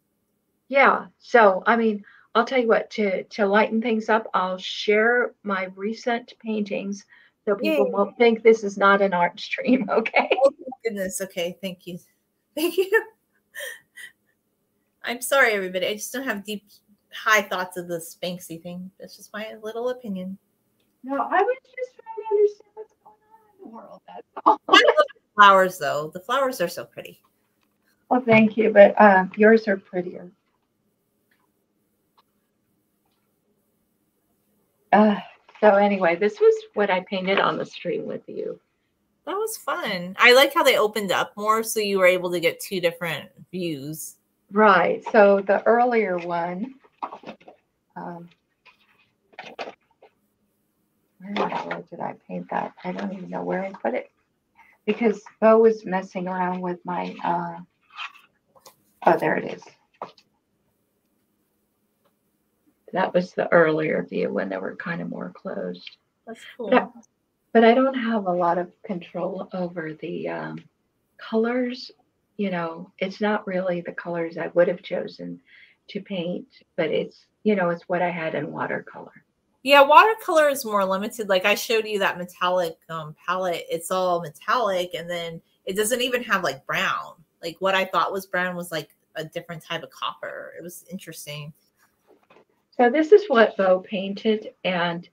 Yeah. So, I mean, I'll tell you what, to, to lighten things up, I'll share my recent paintings so people Yay. won't think this is not an art stream. Okay.
Oh, goodness. Okay. Thank you. Thank you. I'm sorry, everybody. I just don't have deep, high thoughts of this Banksy thing. That's just my little opinion.
No, I was just trying to understand what's going on in the world. That's all.
I love the flowers, though. The flowers are so pretty.
Well, thank you, but uh, yours are prettier. Uh, so anyway, this was what I painted on the stream with you.
That was fun. I like how they opened up more so you were able to get two different views.
Right. So the earlier one, um, where the hell did I paint that? I don't even know where I put it because Bo was messing around with my, uh, oh, there it is. That was the earlier view when they were kind of more closed.
That's cool.
But I, but I don't have a lot of control over the um, colors. You know, it's not really the colors I would have chosen to paint, but it's, you know, it's what I had in watercolor.
Yeah, watercolor is more limited. Like I showed you that metallic um, palette, it's all metallic, and then it doesn't even have like brown. Like what I thought was brown was like a different type of copper. It was interesting.
So this is what Bo painted, and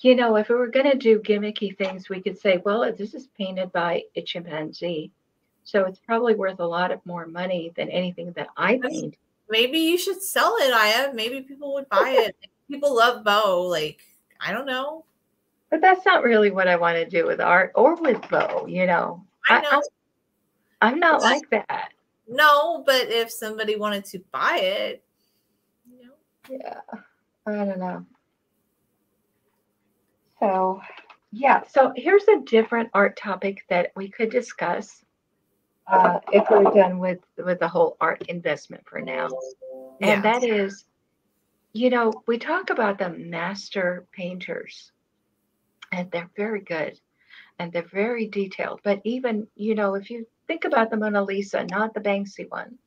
you know, if we were going to do gimmicky things, we could say, well, this is painted by a chimpanzee, so it's probably worth a lot of more money than anything that I paint.
Maybe you should sell it, Aya. Maybe people would buy it. people love Bo. Like I don't know.
But that's not really what I want to do with art or with Bo. You know,
I know.
I, am not like that.
No, but if somebody wanted to buy it, you know.
Yeah, I don't know. So, yeah. So here's a different art topic that we could discuss uh, if we're done with with the whole art investment for now, and that is you know, we talk about the master painters, and they're very good and they're very detailed. But even, you know, if you think about the Mona Lisa, not the Banksy one,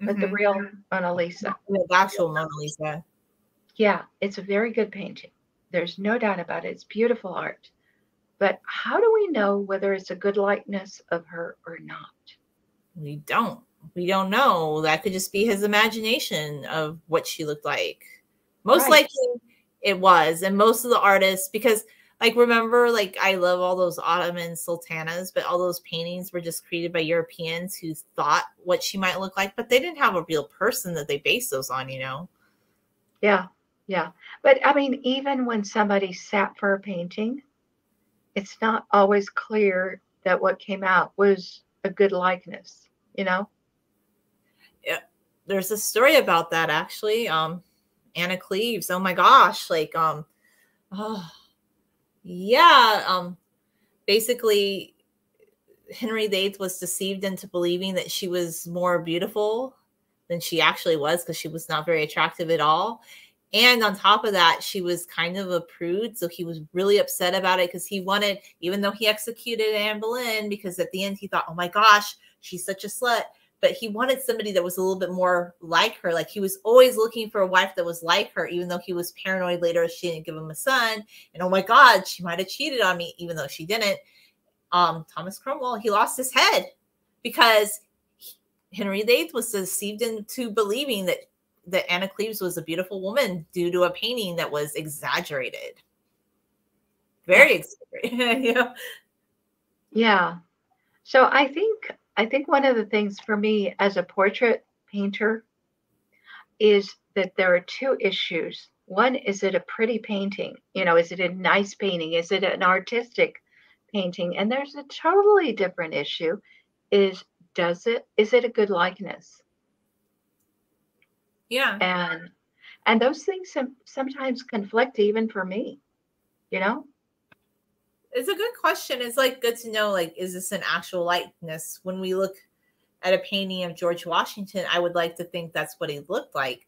but mm-hmm. the real Mona Lisa,
the actual Mona Lisa.
Yeah, it's a very good painting. There's no doubt about it. It's beautiful art. But how do we know whether it's a good likeness of her or not?
We don't. We don't know. That could just be his imagination of what she looked like. Most right. likely it was. And most of the artists, because like remember, like I love all those Ottoman sultanas, but all those paintings were just created by Europeans who thought what she might look like, but they didn't have a real person that they based those on, you know?
Yeah, yeah. But I mean, even when somebody sat for a painting, it's not always clear that what came out was a good likeness, you know?
Yeah. There's a story about that actually. Um, Anna Cleves. Oh my gosh, like um oh yeah, um basically Henry VIII was deceived into believing that she was more beautiful than she actually was because she was not very attractive at all. And on top of that, she was kind of a prude. So he was really upset about it because he wanted, even though he executed Anne Boleyn, because at the end he thought, oh my gosh, she's such a slut but he wanted somebody that was a little bit more like her. Like he was always looking for a wife that was like her, even though he was paranoid later she didn't give him a son. And oh my God, she might have cheated on me, even though she didn't. Um, Thomas Cromwell, he lost his head because Henry VIII was deceived into believing that that Anna Cleves was a beautiful woman due to a painting that was exaggerated. Very exaggerated. yeah.
Yeah. So I think I think one of the things for me as a portrait painter is that there are two issues. One, is it a pretty painting? You know, is it a nice painting? Is it an artistic painting? And there's a totally different issue is does it is it a good likeness?
Yeah.
And and those things sometimes conflict even for me, you know?
it's a good question. It's like good to know like is this an actual likeness? When we look at a painting of George Washington, I would like to think that's what he looked like.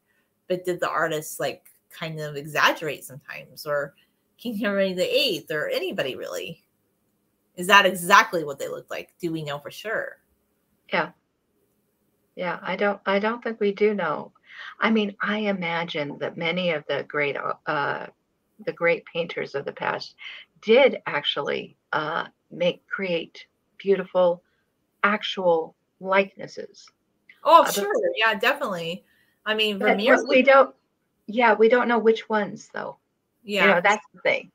But did the artist like kind of exaggerate sometimes or King Henry the Eighth or anybody really? Is that exactly what they looked like? Do we know for sure?
Yeah. Yeah, I don't I don't think we do know. I mean, I imagine that many of the great uh the great painters of the past did actually uh, make create beautiful actual likenesses.
Oh, uh, sure, yeah, definitely. I mean, Vermeer.
We don't. Yeah, we don't know which ones though. Yeah, you know, that's the thing.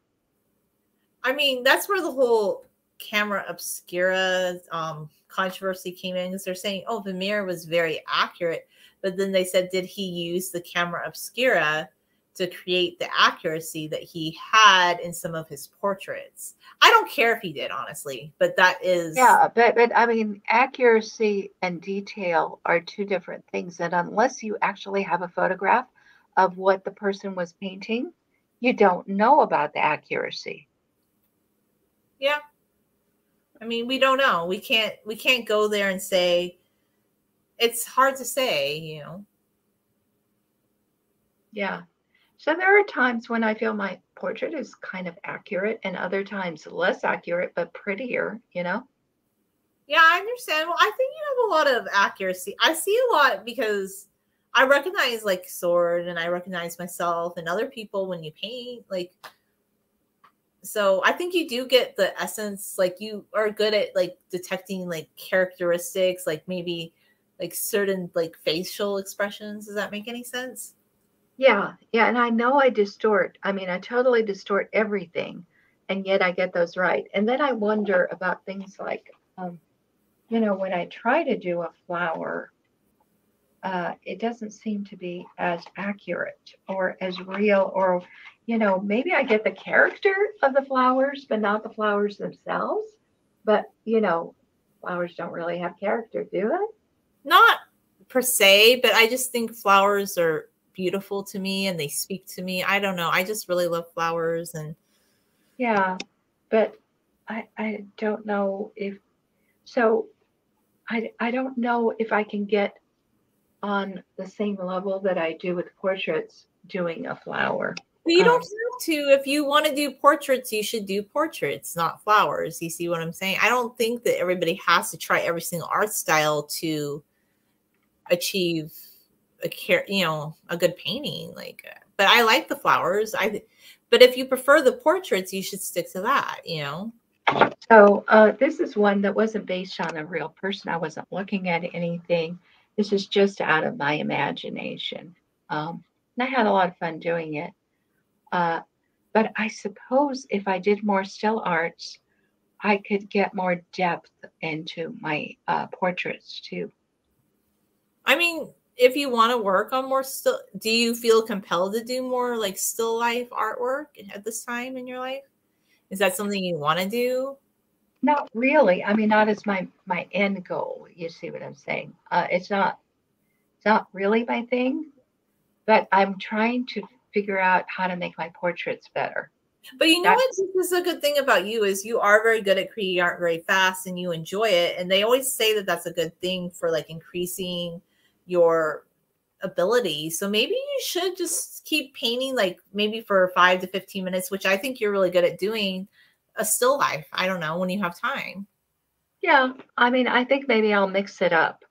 I mean, that's where the whole camera obscura um, controversy came in because they're saying, oh, Vermeer was very accurate, but then they said, did he use the camera obscura to create the accuracy that he had in some of his portraits. I don't care if he did, honestly, but that is
Yeah, but but I mean accuracy and detail are two different things. And unless you actually have a photograph of what the person was painting, you don't know about the accuracy.
Yeah. I mean, we don't know. We can't we can't go there and say it's hard to say, you know.
Yeah. So there are times when I feel my portrait is kind of accurate and other times less accurate but prettier, you know?
Yeah, I understand. Well, I think you have a lot of accuracy. I see a lot because I recognize like sword and I recognize myself and other people when you paint like so I think you do get the essence like you are good at like detecting like characteristics like maybe like certain like facial expressions does that make any sense
Yeah, yeah, and I know I distort. I mean, I totally distort everything, and yet I get those right. And then I wonder about things like, um, you know, when I try to do a flower, uh, it doesn't seem to be as accurate or as real, or, you know, maybe I get the character of the flowers, but not the flowers themselves. But, you know, flowers don't really have character, do they?
Not per se but I just think flowers are beautiful to me and they speak to me I don't know I just really love flowers and
Yeah, but I I don't know if so I I don't know if I can get on the same level that I do with portraits doing a flower.
But you don't
Um,
have to. If you want to do portraits, you should do portraits, not flowers. You see what I'm saying? I don't think that everybody has to try every single art style to achieve a care, you know, a good painting. Like, but I like the flowers. I, but if you prefer the portraits, you should stick to that. You know.
So uh, this is one that wasn't based on a real person. I wasn't looking at anything. This is just out of my imagination. Um, and I had a lot of fun doing it. Uh, but I suppose if I did more still arts, I could get more depth into my uh, portraits too.
I mean, if you want to work on more still, do you feel compelled to do more like still life artwork at this time in your life? Is that something you want to do?
Not really. I mean, not as my my end goal. You see what I'm saying? Uh, it's not. It's not really my thing, but I'm trying to figure out how to make my portraits better.
But you know what? This is a good thing about you is you are very good at creating art very fast and you enjoy it. And they always say that that's a good thing for like increasing your ability. So maybe you should just keep painting like maybe for five to 15 minutes, which I think you're really good at doing a still life. I don't know when you have time.
Yeah, I mean, I think maybe I'll mix it up.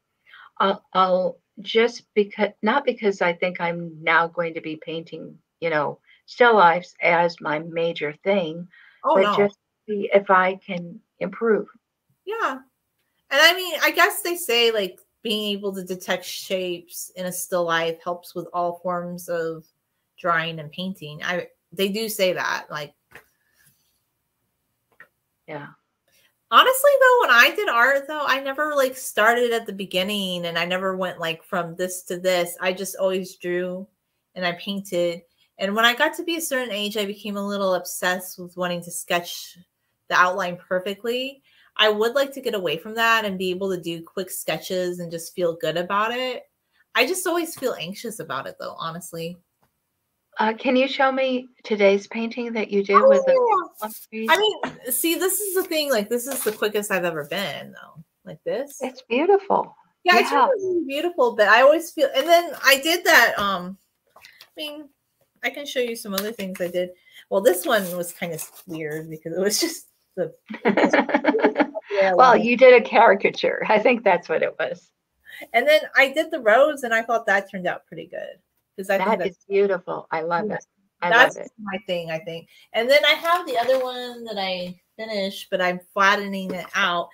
I'll, I'll just because not because I think I'm now going to be painting, you know, still lifes as my major thing,
Oh,
but
no.
just see if I can improve.
Yeah. And I mean, I guess they say like being able to detect shapes in a still life helps with all forms of drawing and painting. I they do say that. Like
Yeah.
honestly though, when I did art though, I never like started at the beginning and I never went like from this to this. I just always drew and I painted. And when I got to be a certain age, I became a little obsessed with wanting to sketch the outline perfectly. I would like to get away from that and be able to do quick sketches and just feel good about it. I just always feel anxious about it though, honestly.
Uh, can you show me today's painting that you did with the
Oh? I mean, see, this is the thing. Like, this is the quickest I've ever been, though. Like this.
It's beautiful.
Yeah, it's really beautiful, but I always feel and then I did that um I mean I can show you some other things I did. Well, this one was kind of weird because it was just the
well, you did a caricature. I think that's what it was.
and then I did the rose and I thought that turned out pretty good because I think
That
that's,
is beautiful. I love
Yeah.
it. I
that's
love it.
my thing, I think. And then I have the other one that I finished, but I'm flattening it out.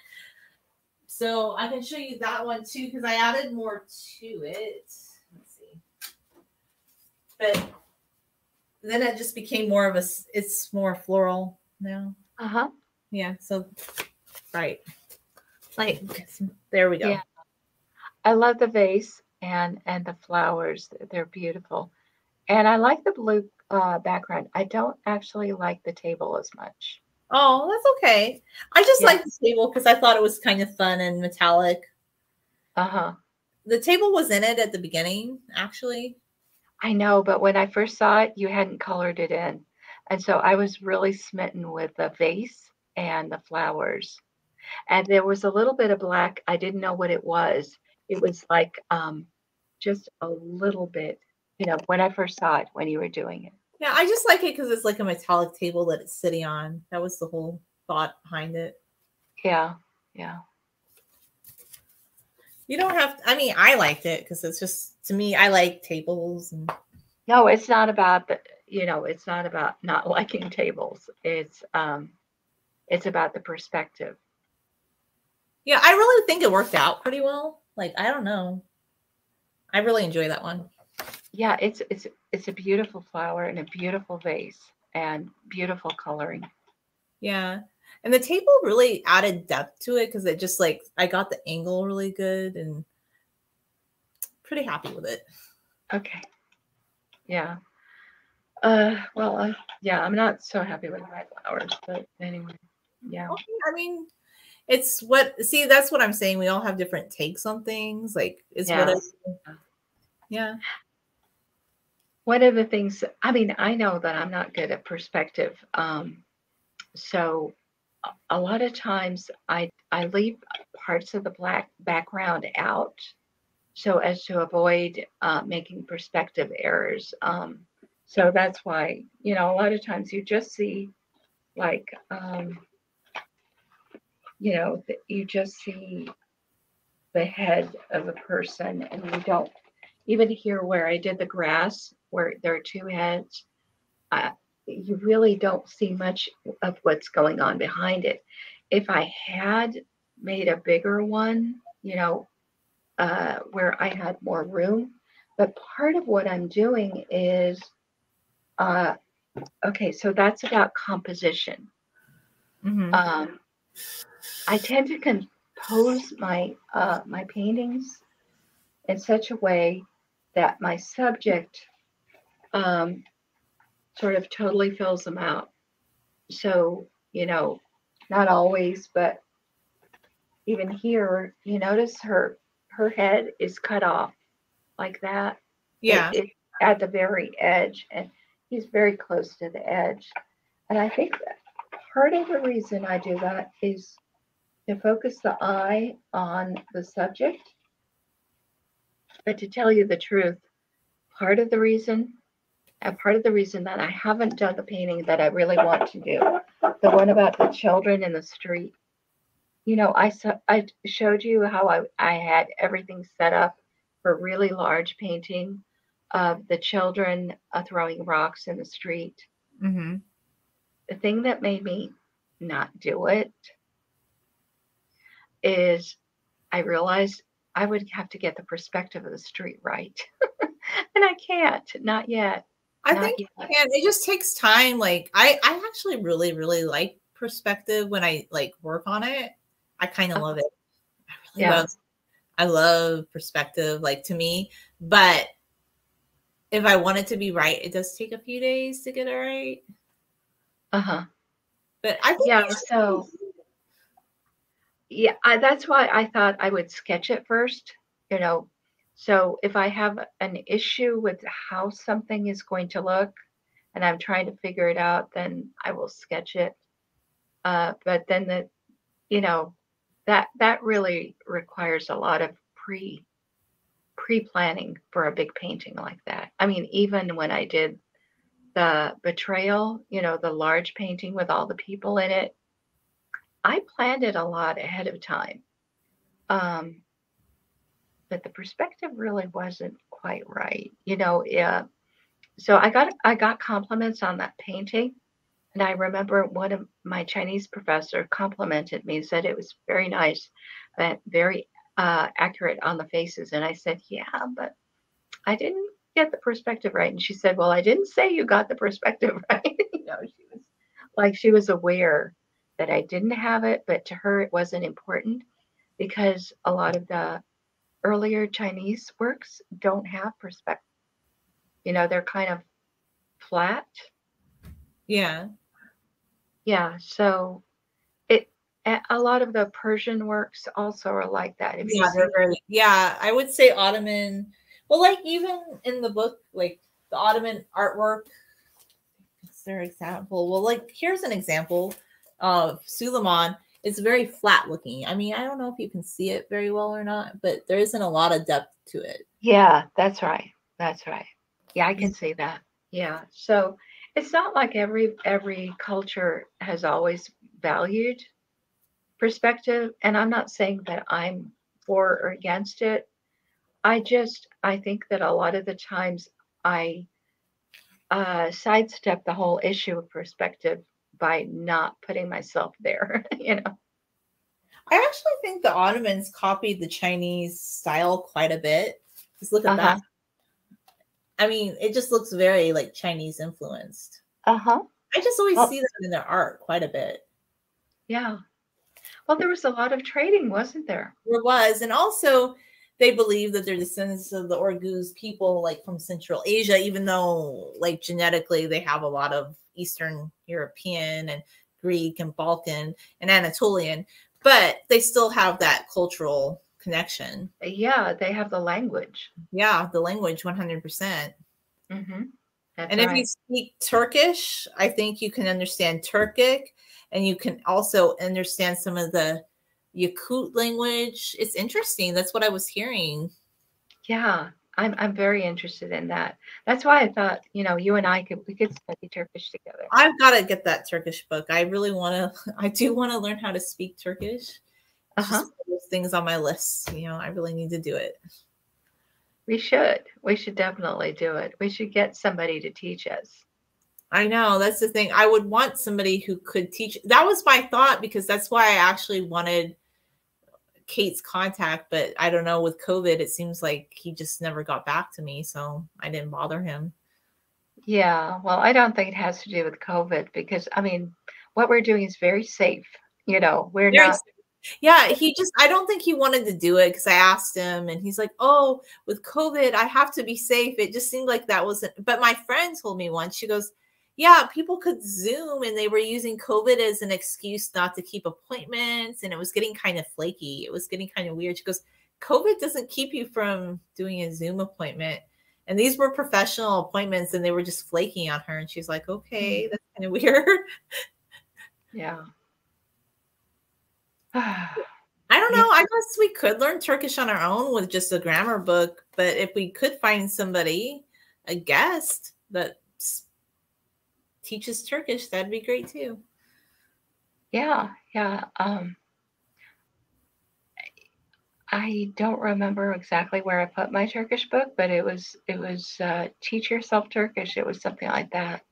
So I can show you that one too because I added more to it. Let's see. But then it just became more of a, it's more floral now.
Uh huh.
Yeah, so right. Like there we go.
Yeah. I love the vase and and the flowers. They're beautiful. And I like the blue uh, background. I don't actually like the table as much.
Oh, that's okay. I just
Yeah.
like the table because I thought it was kind of fun and metallic.
Uh huh.
The table was in it at the beginning, actually.
I know, but when I first saw it, you hadn't colored it in. And so I was really smitten with the vase and the flowers. And there was a little bit of black. I didn't know what it was. It was like um, just a little bit, you know, when I first saw it, when you were doing it.
Yeah, I just like it because it's like a metallic table that it's sitting on. That was the whole thought behind it.
Yeah. Yeah.
You don't have. I mean, I liked it because it's just to me. I like tables and
No, it's not about the, you know, it's not about not liking tables. It's, um, it's about the perspective.
yeah, I really think it worked out pretty well. Like I don't know. I really enjoy that one.
Yeah, it's it's it's a beautiful flower and a beautiful vase and beautiful coloring.
Yeah. And the table really added depth to it because it just like I got the angle really good and pretty happy with it.
Okay. Yeah. Uh well, uh, yeah, I'm not so happy with my flowers, but anyway. Yeah.
Okay, I mean, it's what see, that's what I'm saying. We all have different takes on things. Like is what
Yeah.
I, yeah.
One of the things I mean, I know that I'm not good at perspective. Um so a- a lot of times I I leave parts of the black background out so as to avoid uh, making perspective errors. Um, so that's why, you know, a lot of times you just see like, um, you know, you just see the head of a person and you don't even here where I did the grass, where there are two heads, uh, you really don't see much of what's going on behind it. If I had made a bigger one, you know, uh, where I had more room. But part of what I'm doing is, uh, okay, so that's about composition.
Mhm.
Um, I tend to compose my uh, my paintings in such a way that my subject um, sort of totally fills them out. So you know, not always, but even here, you notice her her head is cut off like that. It-
yeah.
it- at the very edge, and he's very close to the edge. And I think that part of the reason I do that is to focus the eye on the subject. But to tell you the truth, part of the reason, and part of the reason that I haven't done the painting that I really want to do, the one about the children in the street. You know, I saw, I showed you how I, I had everything set up for a really large painting of the children uh, throwing rocks in the street.
hmm
The thing that made me not do it is I realized I would have to get the perspective of the street right. and I can't, not yet.
I
not
think
yet.
it just takes time. Like I, I actually really, really like perspective when I like work on it. I kind of uh-huh. love it. I really
Yeah.
love I love perspective, like to me. But if I want it to be right, it does take a few days to get it right.
Uh-huh.
But I
Yeah, so yeah, I, that's why I thought I would sketch it first, you know. So if I have an issue with how something is going to look and I'm trying to figure it out, then I will sketch it. Uh, but then the, you know, that that really requires a lot of pre pre-planning for a big painting like that. I mean, even when I did the betrayal, you know, the large painting with all the people in it, I planned it a lot ahead of time. Um, but the perspective really wasn't quite right. You know, yeah. So I got I got compliments on that painting. And I remember one of my Chinese professor complimented me, said it was very nice, but very uh, accurate on the faces. And I said, yeah, but I didn't get the perspective right. And she said, well, I didn't say you got the perspective right. you know, she was like she was aware that I didn't have it, but to her it wasn't important because a lot of the earlier Chinese works don't have perspective. You know, they're kind of flat.
Yeah.
Yeah. So it a lot of the Persian works also are like that.
yeah, yeah. I would say Ottoman. Well, like even in the book, like the Ottoman artwork. Is there example? Well, like here's an example of Suleiman. It's very flat looking. I mean, I don't know if you can see it very well or not, but there isn't a lot of depth to it.
Yeah, that's right. That's right. Yeah, I can see that. Yeah. So it's not like every every culture has always valued perspective and i'm not saying that i'm for or against it i just i think that a lot of the times i uh, sidestep the whole issue of perspective by not putting myself there you know
i actually think the ottomans copied the chinese style quite a bit just look at uh-huh. that i mean it just looks very like chinese influenced
uh-huh
i just always oh. see that in their art quite a bit
yeah well, there was a lot of trading, wasn't there?
There was. And also, they believe that they're descendants of the Oghuz people, like from Central Asia, even though, like, genetically, they have a lot of Eastern European and Greek and Balkan and Anatolian, but they still have that cultural connection.
Yeah, they have the language.
Yeah, the language 100%. Mm-hmm. and right. if you speak Turkish, I think you can understand Turkic and you can also understand some of the Yakut language. It's interesting. That's what I was hearing.
Yeah, I'm I'm very interested in that. That's why I thought, you know, you and I could we could study Turkish together.
I've got to get that Turkish book. I really want to. I do want to learn how to speak Turkish. Uh huh. Things on my list. You know, I really need to do it.
We should. We should definitely do it. We should get somebody to teach us.
I know that's the thing. I would want somebody who could teach. That was my thought because that's why I actually wanted Kate's contact, but I don't know with COVID, it seems like he just never got back to me, so I didn't bother him.
Yeah, well, I don't think it has to do with COVID because I mean, what we're doing is very safe. You know, we're very not. Safe.
Yeah, he just, I don't think he wanted to do it because I asked him and he's like, oh, with COVID, I have to be safe. It just seemed like that wasn't, but my friend told me once, she goes, yeah, people could Zoom and they were using COVID as an excuse not to keep appointments. And it was getting kind of flaky. It was getting kind of weird. She goes, COVID doesn't keep you from doing a Zoom appointment. And these were professional appointments and they were just flaking on her. And she's like, okay, mm. that's kind of weird.
Yeah.
I don't know. I guess we could learn Turkish on our own with just a grammar book. But if we could find somebody, a guest that teaches Turkish, that'd be great too.
Yeah, yeah. Um, I don't remember exactly where I put my Turkish book, but it was it was uh, teach yourself Turkish. It was something like that.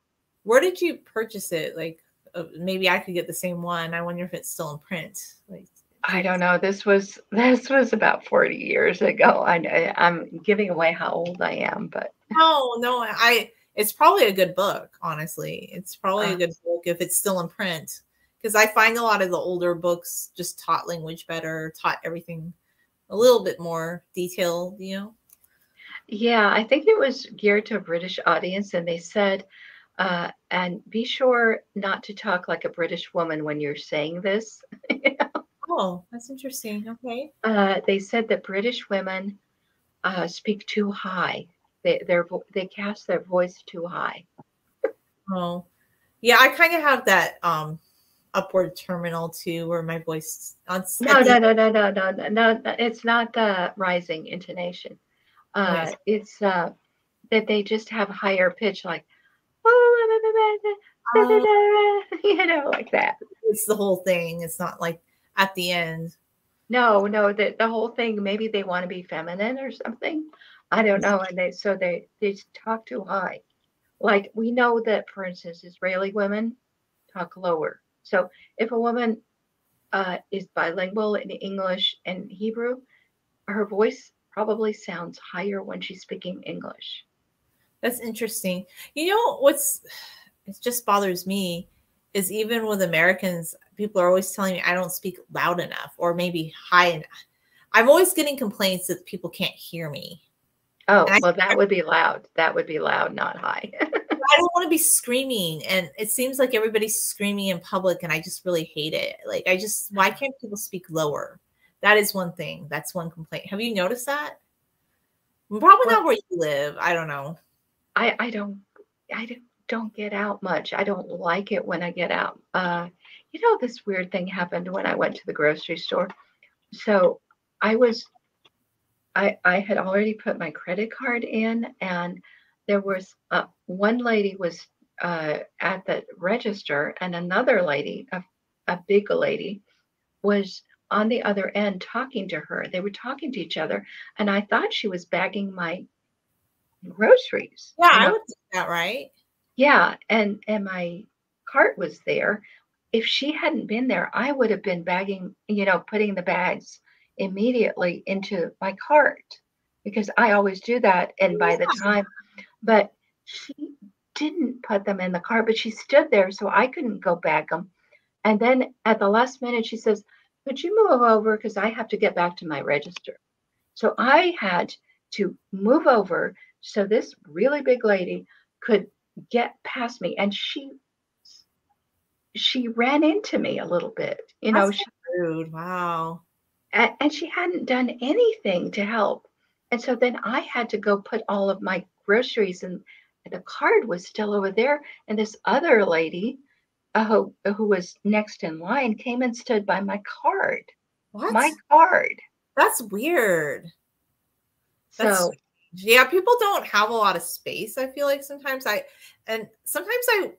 Where did you purchase it? Like uh, maybe I could get the same one. I wonder if it's still in print. Like
I don't know. This was this was about forty years ago. I I'm giving away how old I am, but
no, no, I it's probably a good book honestly. It's probably uh, a good book if it's still in print. Because i find a lot of the older books just taught language better taught everything a little bit more detailed you know?
Yeah i think it was geared to a british audience and they said uh, and be sure not to talk like a british woman when you're saying this.
Oh that's interesting. Okay.
Uh, they said that british women uh, speak too high they their they cast their voice too high.
oh, yeah, I kind of have that um upward terminal too, where my voice on.
No, no, no, no, no, no, no, no. It's not the rising intonation. Uh, yes. It's uh, that they just have higher pitch, like oh, blah, oh. you know, like that.
It's the whole thing. It's not like at the end.
No, no, the, the whole thing. Maybe they want to be feminine or something. I don't know. And they so they they talk too high. Like we know that, for instance, Israeli women talk lower. So if a woman uh, is bilingual in English and Hebrew, her voice probably sounds higher when she's speaking English.
That's interesting. You know what's it just bothers me is even with Americans, people are always telling me I don't speak loud enough or maybe high enough. I'm always getting complaints that people can't hear me.
Oh, well, that would be loud. That would be loud, not high.
I don't want to be screaming. And it seems like everybody's screaming in public, and I just really hate it. Like, I just, why can't people speak lower? That is one thing. That's one complaint. Have you noticed that? Probably well, not where you live. I don't know.
I, I don't, I don't, don't get out much. I don't like it when I get out. Uh, you know, this weird thing happened when I went to the grocery store. So I was I, I had already put my credit card in, and there was uh, one lady was uh, at the register, and another lady, a, a big lady, was on the other end talking to her. They were talking to each other, and I thought she was bagging my groceries.
Yeah, you know? I would think that, right?
Yeah, and and my cart was there. If she hadn't been there, I would have been bagging, you know, putting the bags immediately into my cart because I always do that. And by the time, but she didn't put them in the cart, but she stood there so I couldn't go bag them. And then at the last minute, she says, Could you move over? Because I have to get back to my register. So I had to move over so this really big lady could get past me. And she she ran into me a little bit. You That's know, she,
rude. Wow
and she hadn't done anything to help. And so then I had to go put all of my groceries and the card was still over there. And this other lady uh, who, who was next in line came and stood by my card. What? My card.
That's weird. That's, so yeah, people don't have a lot of space. I feel like sometimes I, and sometimes I,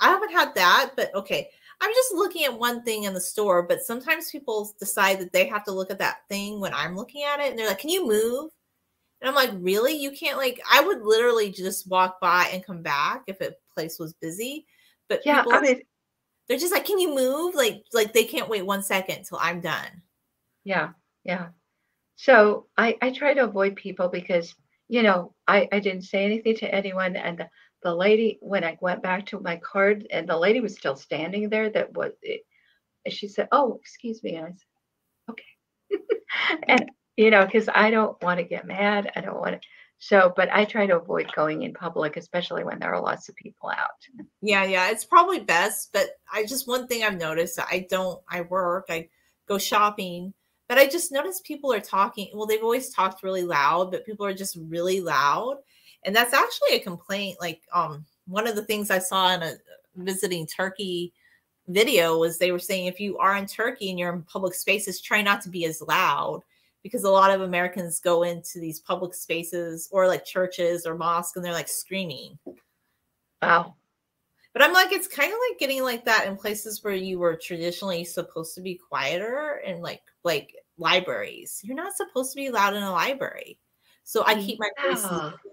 I haven't had that, but okay. I'm just looking at one thing in the store, but sometimes people decide that they have to look at that thing when I'm looking at it and they're like, Can you move? And I'm like, Really? You can't like I would literally just walk by and come back if a place was busy. But
yeah, people, I mean
they're just like, Can you move? Like like they can't wait one second till I'm done.
Yeah, yeah. So I, I try to avoid people because, you know, I, I didn't say anything to anyone and the lady when I went back to my card and the lady was still standing there that was it, she said, Oh, excuse me. And I said, Okay. and you know, because I don't want to get mad. I don't want to so, but I try to avoid going in public, especially when there are lots of people out.
Yeah, yeah, it's probably best. But I just one thing I've noticed I don't, I work, I go shopping, but I just notice people are talking. Well, they've always talked really loud, but people are just really loud and that's actually a complaint like um one of the things i saw in a visiting turkey video was they were saying if you are in turkey and you're in public spaces try not to be as loud because a lot of americans go into these public spaces or like churches or mosques and they're like screaming.
Wow.
But i'm like it's kind of like getting like that in places where you were traditionally supposed to be quieter and like like libraries. You're not supposed to be loud in a library so I keep my voice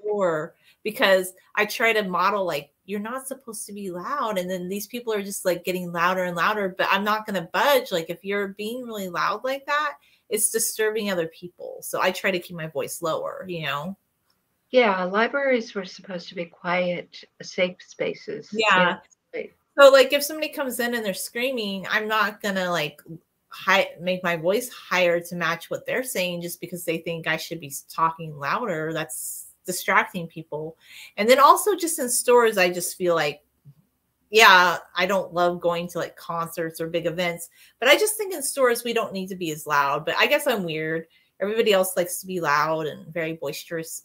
lower because I try to model like you're not supposed to be loud. And then these people are just like getting louder and louder, but I'm not going to budge. Like if you're being really loud like that, it's disturbing other people. So I try to keep my voice lower, you know?
Yeah, libraries were supposed to be quiet, uh, safe spaces.
Yeah. So like if somebody comes in and they're screaming, I'm not gonna like high make my voice higher to match what they're saying just because they think I should be talking louder. That's distracting people. And then also just in stores, I just feel like, yeah, I don't love going to like concerts or big events, but I just think in stores we don't need to be as loud. But I guess I'm weird. Everybody else likes to be loud and very boisterous.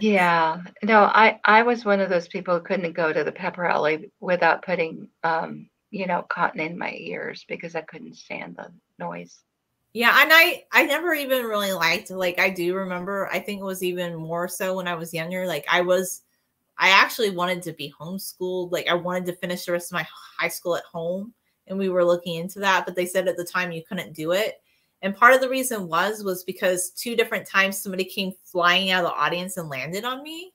yeah. No, I I was one of those people who couldn't go to the pep rally without putting um you know, cotton in my ears because I couldn't stand the noise.
Yeah, and I I never even really liked like I do remember I think it was even more so when I was younger like I was I actually wanted to be homeschooled like I wanted to finish the rest of my high school at home and we were looking into that but they said at the time you couldn't do it and part of the reason was was because two different times somebody came flying out of the audience and landed on me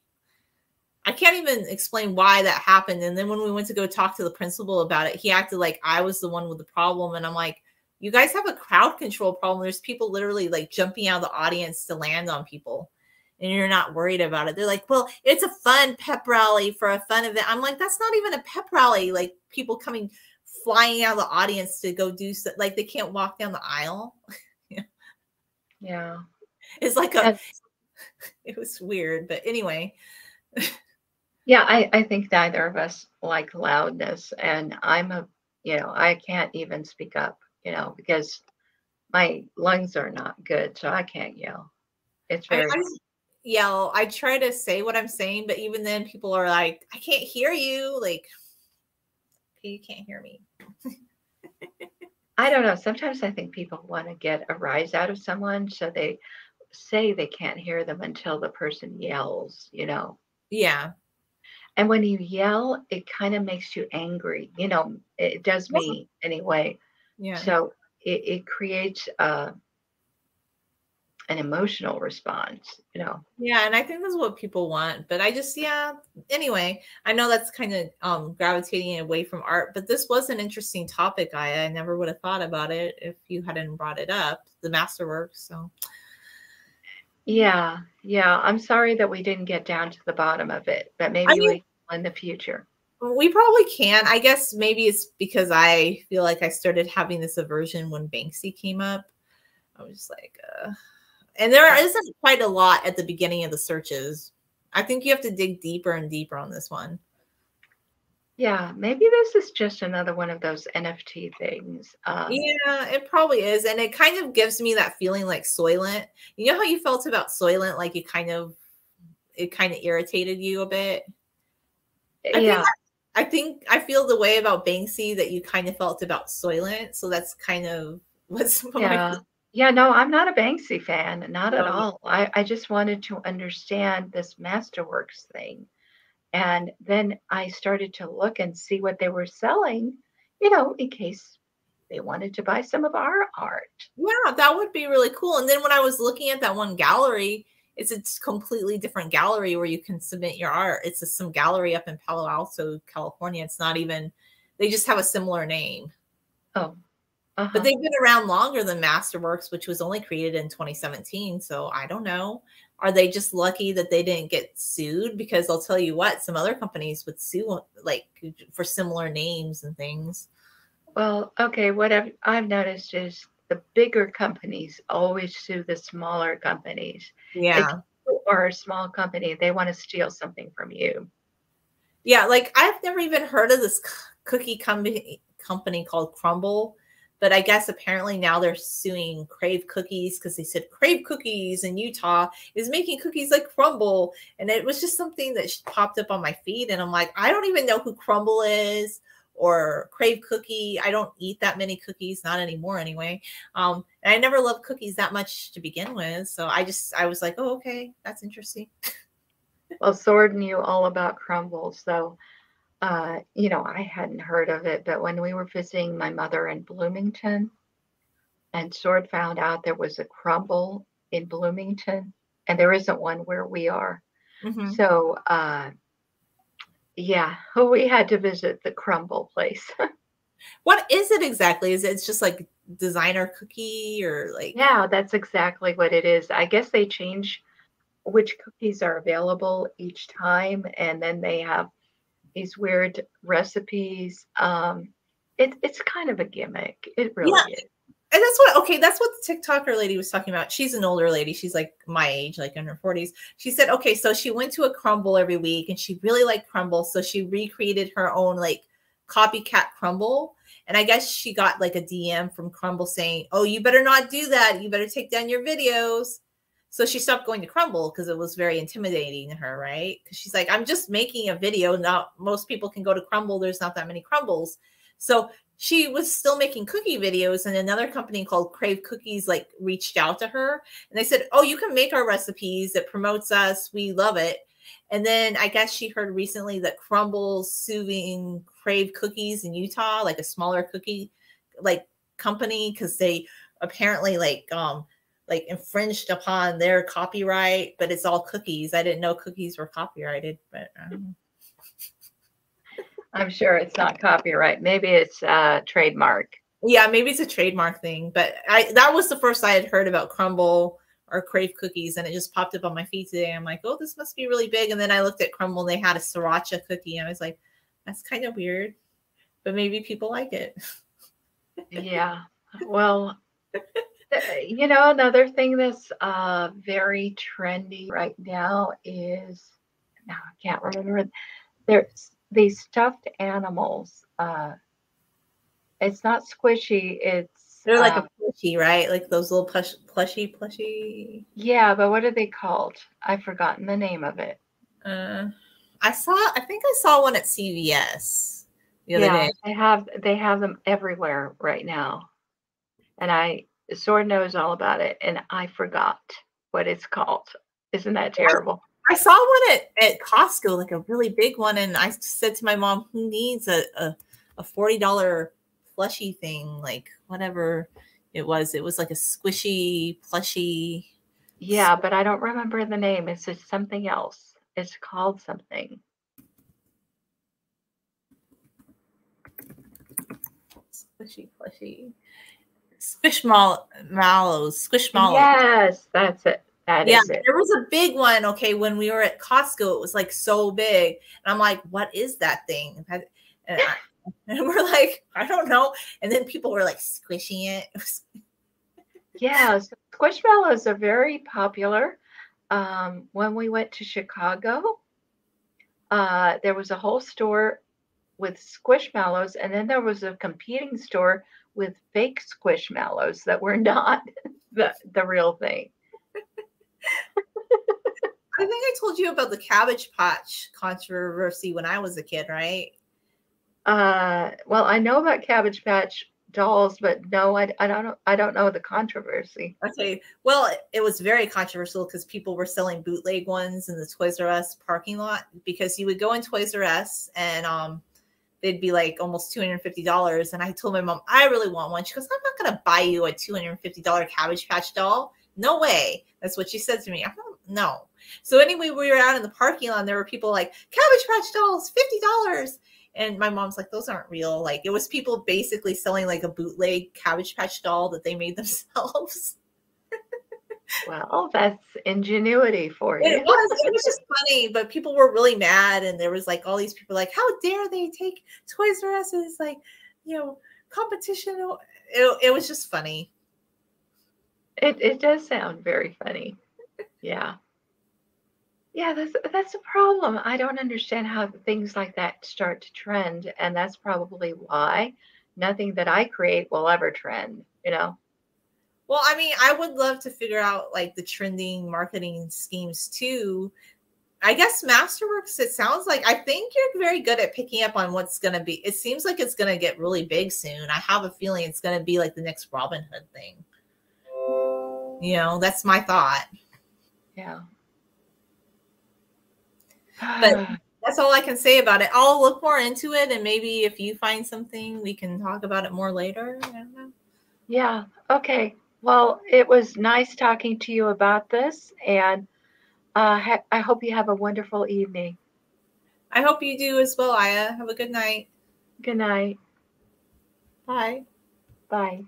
I can't even explain why that happened. And then when we went to go talk to the principal about it, he acted like I was the one with the problem. And I'm like, you guys have a crowd control problem. There's people literally like jumping out of the audience to land on people. And you're not worried about it. They're like, well, it's a fun pep rally for a fun event. I'm like, that's not even a pep rally. Like people coming flying out of the audience to go do so, like they can't walk down the aisle.
yeah.
It's like a it was weird. But anyway.
yeah, I, I think neither of us like loudness. And I'm a, you know, I can't even speak up, you know, because my lungs are not good. So I can't yell. It's very. I, I
yell. I try to say what I'm saying, but even then, people are like, I can't hear you. Like, you can't hear me.
I don't know. Sometimes I think people want to get a rise out of someone. So they say they can't hear them until the person yells, you know?
Yeah.
And when you yell, it kind of makes you angry. You know, it does me anyway. Yeah. So it, it creates a, an emotional response, you know.
Yeah, and I think that's what people want. But I just, yeah. Anyway, I know that's kind of um gravitating away from art, but this was an interesting topic. I I never would have thought about it if you hadn't brought it up, the masterworks. So
yeah, yeah. I'm sorry that we didn't get down to the bottom of it, but maybe I mean, we in the future.
We probably can. I guess maybe it's because I feel like I started having this aversion when Banksy came up. I was just like, uh, and there isn't quite a lot at the beginning of the searches. I think you have to dig deeper and deeper on this one.
Yeah, maybe this is just another one of those NFT things.
Um, yeah, it probably is. And it kind of gives me that feeling like Soylent. You know how you felt about Soylent? Like it kind of it kind of irritated you a bit. I yeah. Think I, think I feel the way about Banksy that you kind of felt about Soylent. So that's kind of what's
yeah. Yeah, no, I'm not a Banksy fan, not no. at oh. all. I, I just wanted to understand this Masterworks thing. And then I started to look and see what they were selling, you know, in case they wanted to buy some of our art.
Yeah, that would be really cool. And then when I was looking at that one gallery, it's a completely different gallery where you can submit your art. It's a, some gallery up in Palo Alto, California. It's not even, they just have a similar name.
Oh,
uh-huh. But they've been around longer than Masterworks, which was only created in 2017. So I don't know. Are they just lucky that they didn't get sued? Because I'll tell you what, some other companies would sue like for similar names and things.
Well, okay. What I've, I've noticed is the bigger companies always sue the smaller companies.
Yeah.
Or a small company, they want to steal something from you.
Yeah, like I've never even heard of this cookie company company called Crumbl, but I guess apparently now they're suing Crave Cookies because they said Crave Cookies in Utah is making cookies like Crumbl, And it was just something that popped up on my feed. And I'm like, I don't even know who Crumbl is or Crave Cookie. I don't eat that many cookies, not anymore anyway. Um, and I never loved cookies that much to begin with. So I just, I was like, oh, okay, that's interesting.
well, Sword knew all about Crumbl. So uh, you know, I hadn't heard of it, but when we were visiting my mother in Bloomington, and Sword found out there was a crumble in Bloomington, and there isn't one where we are. Mm-hmm. So, uh, yeah, we had to visit the crumble place.
what is it exactly? Is it it's just like designer cookie or like?
Yeah, that's exactly what it is. I guess they change which cookies are available each time, and then they have these weird recipes. Um, it, it's kind of a gimmick. It really yeah. is.
And that's what okay, that's what the TikToker lady was talking about. She's an older lady. She's like my age, like in her 40s. She said, okay, so she went to a crumble every week and she really liked crumble So she recreated her own like copycat crumble And I guess she got like a DM from crumble saying, Oh, you better not do that. You better take down your videos. So she stopped going to crumble because it was very intimidating to her, right? Because she's like, I'm just making a video. Not most people can go to crumble There's not that many crumbles So she was still making cookie videos, and another company called Crave Cookies like reached out to her and they said, Oh, you can make our recipes. It promotes us. We love it. And then I guess she heard recently that Crumbl's suing Crave Cookies in Utah, like a smaller cookie like company, because they apparently like um like infringed upon their copyright, but it's all cookies. I didn't know cookies were copyrighted, but um.
I'm sure it's not copyright. Maybe it's a trademark.
Yeah, maybe it's a trademark thing. But I that was the first I had heard about Crumbl or Crave cookies, and it just popped up on my feed today. I'm like, oh, this must be really big. And then I looked at Crumbl, and they had a sriracha cookie, and I was like, that's kind of weird, but maybe people like it.
yeah. Well, Uh, You know, another thing that's uh, very trendy right now is now I can't remember. There's these stuffed animals. Uh, it's not squishy. It's
They're like
uh,
a plushie, right? Like those little plush, plushy, plushy.
yeah, but what are they called? I've forgotten the name of it.
Uh, I saw. I think I saw one at CVS the other
yeah,
day.
they have they have them everywhere right now, and I Sword knows all about it, and I forgot what it's called. Isn't that terrible?
I saw one at, at Costco, like a really big one, and I said to my mom, "Who needs a a, a forty dollar plushy thing? Like whatever it was. It was like a squishy plushy."
Yeah, but I don't remember the name. It's just something else. It's called something.
Squishy plushy. Squishmallows, squishmallows.
Yes, that's it. That
yeah, there was a big one. Okay, when we were at Costco, it was like so big, and I'm like, "What is that thing?" And, I- and we're like, "I don't know." And then people were like squishing it. It
Yeah, so squishmallows are very popular. Um, when we went to Chicago, uh, there was a whole store with squishmallows, and then there was a competing store with fake squishmallows that were not the, the real thing.
I think I told you about the Cabbage Patch controversy when I was a kid, right?
Uh, well, I know about Cabbage Patch dolls, but no, I, I don't know. I don't know the controversy.
Okay. Well, it, was very controversial because people were selling bootleg ones in the Toys R Us parking lot because you would go in Toys R Us and um they'd be like almost $250. And I told my mom, I really want one. She goes, I'm not gonna buy you a $250 cabbage patch doll. No way. That's what she said to me. I don't know. So anyway, we were out in the parking lot and there were people like, cabbage patch dolls, $50. And my mom's like, those aren't real. Like it was people basically selling like a bootleg cabbage patch doll that they made themselves.
Well, that's ingenuity for you.
It was. It was just funny, but people were really mad, and there was like all these people like, "How dare they take Toys R Us's like, you know, competition?" It, it was just funny.
It it does sound very funny. Yeah. Yeah, that's that's a problem. I don't understand how things like that start to trend, and that's probably why nothing that I create will ever trend, you know.
Well, I mean, I would love to figure out like the trending marketing schemes too. I guess Masterworks. It sounds like I think you're very good at picking up on what's going to be. It seems like it's going to get really big soon. I have a feeling it's going to be like the next Robinhood thing. You know, that's my thought.
Yeah.
But- that's all I can say about it. I'll look more into it, and maybe if you find something, we can talk about it more later. I don't know.
yeah. Okay. Well, it was nice talking to you about this, and uh, ha- I hope you have a wonderful evening.
I hope you do as well, Aya. Have a good night.
Good night.
Bye.
Bye.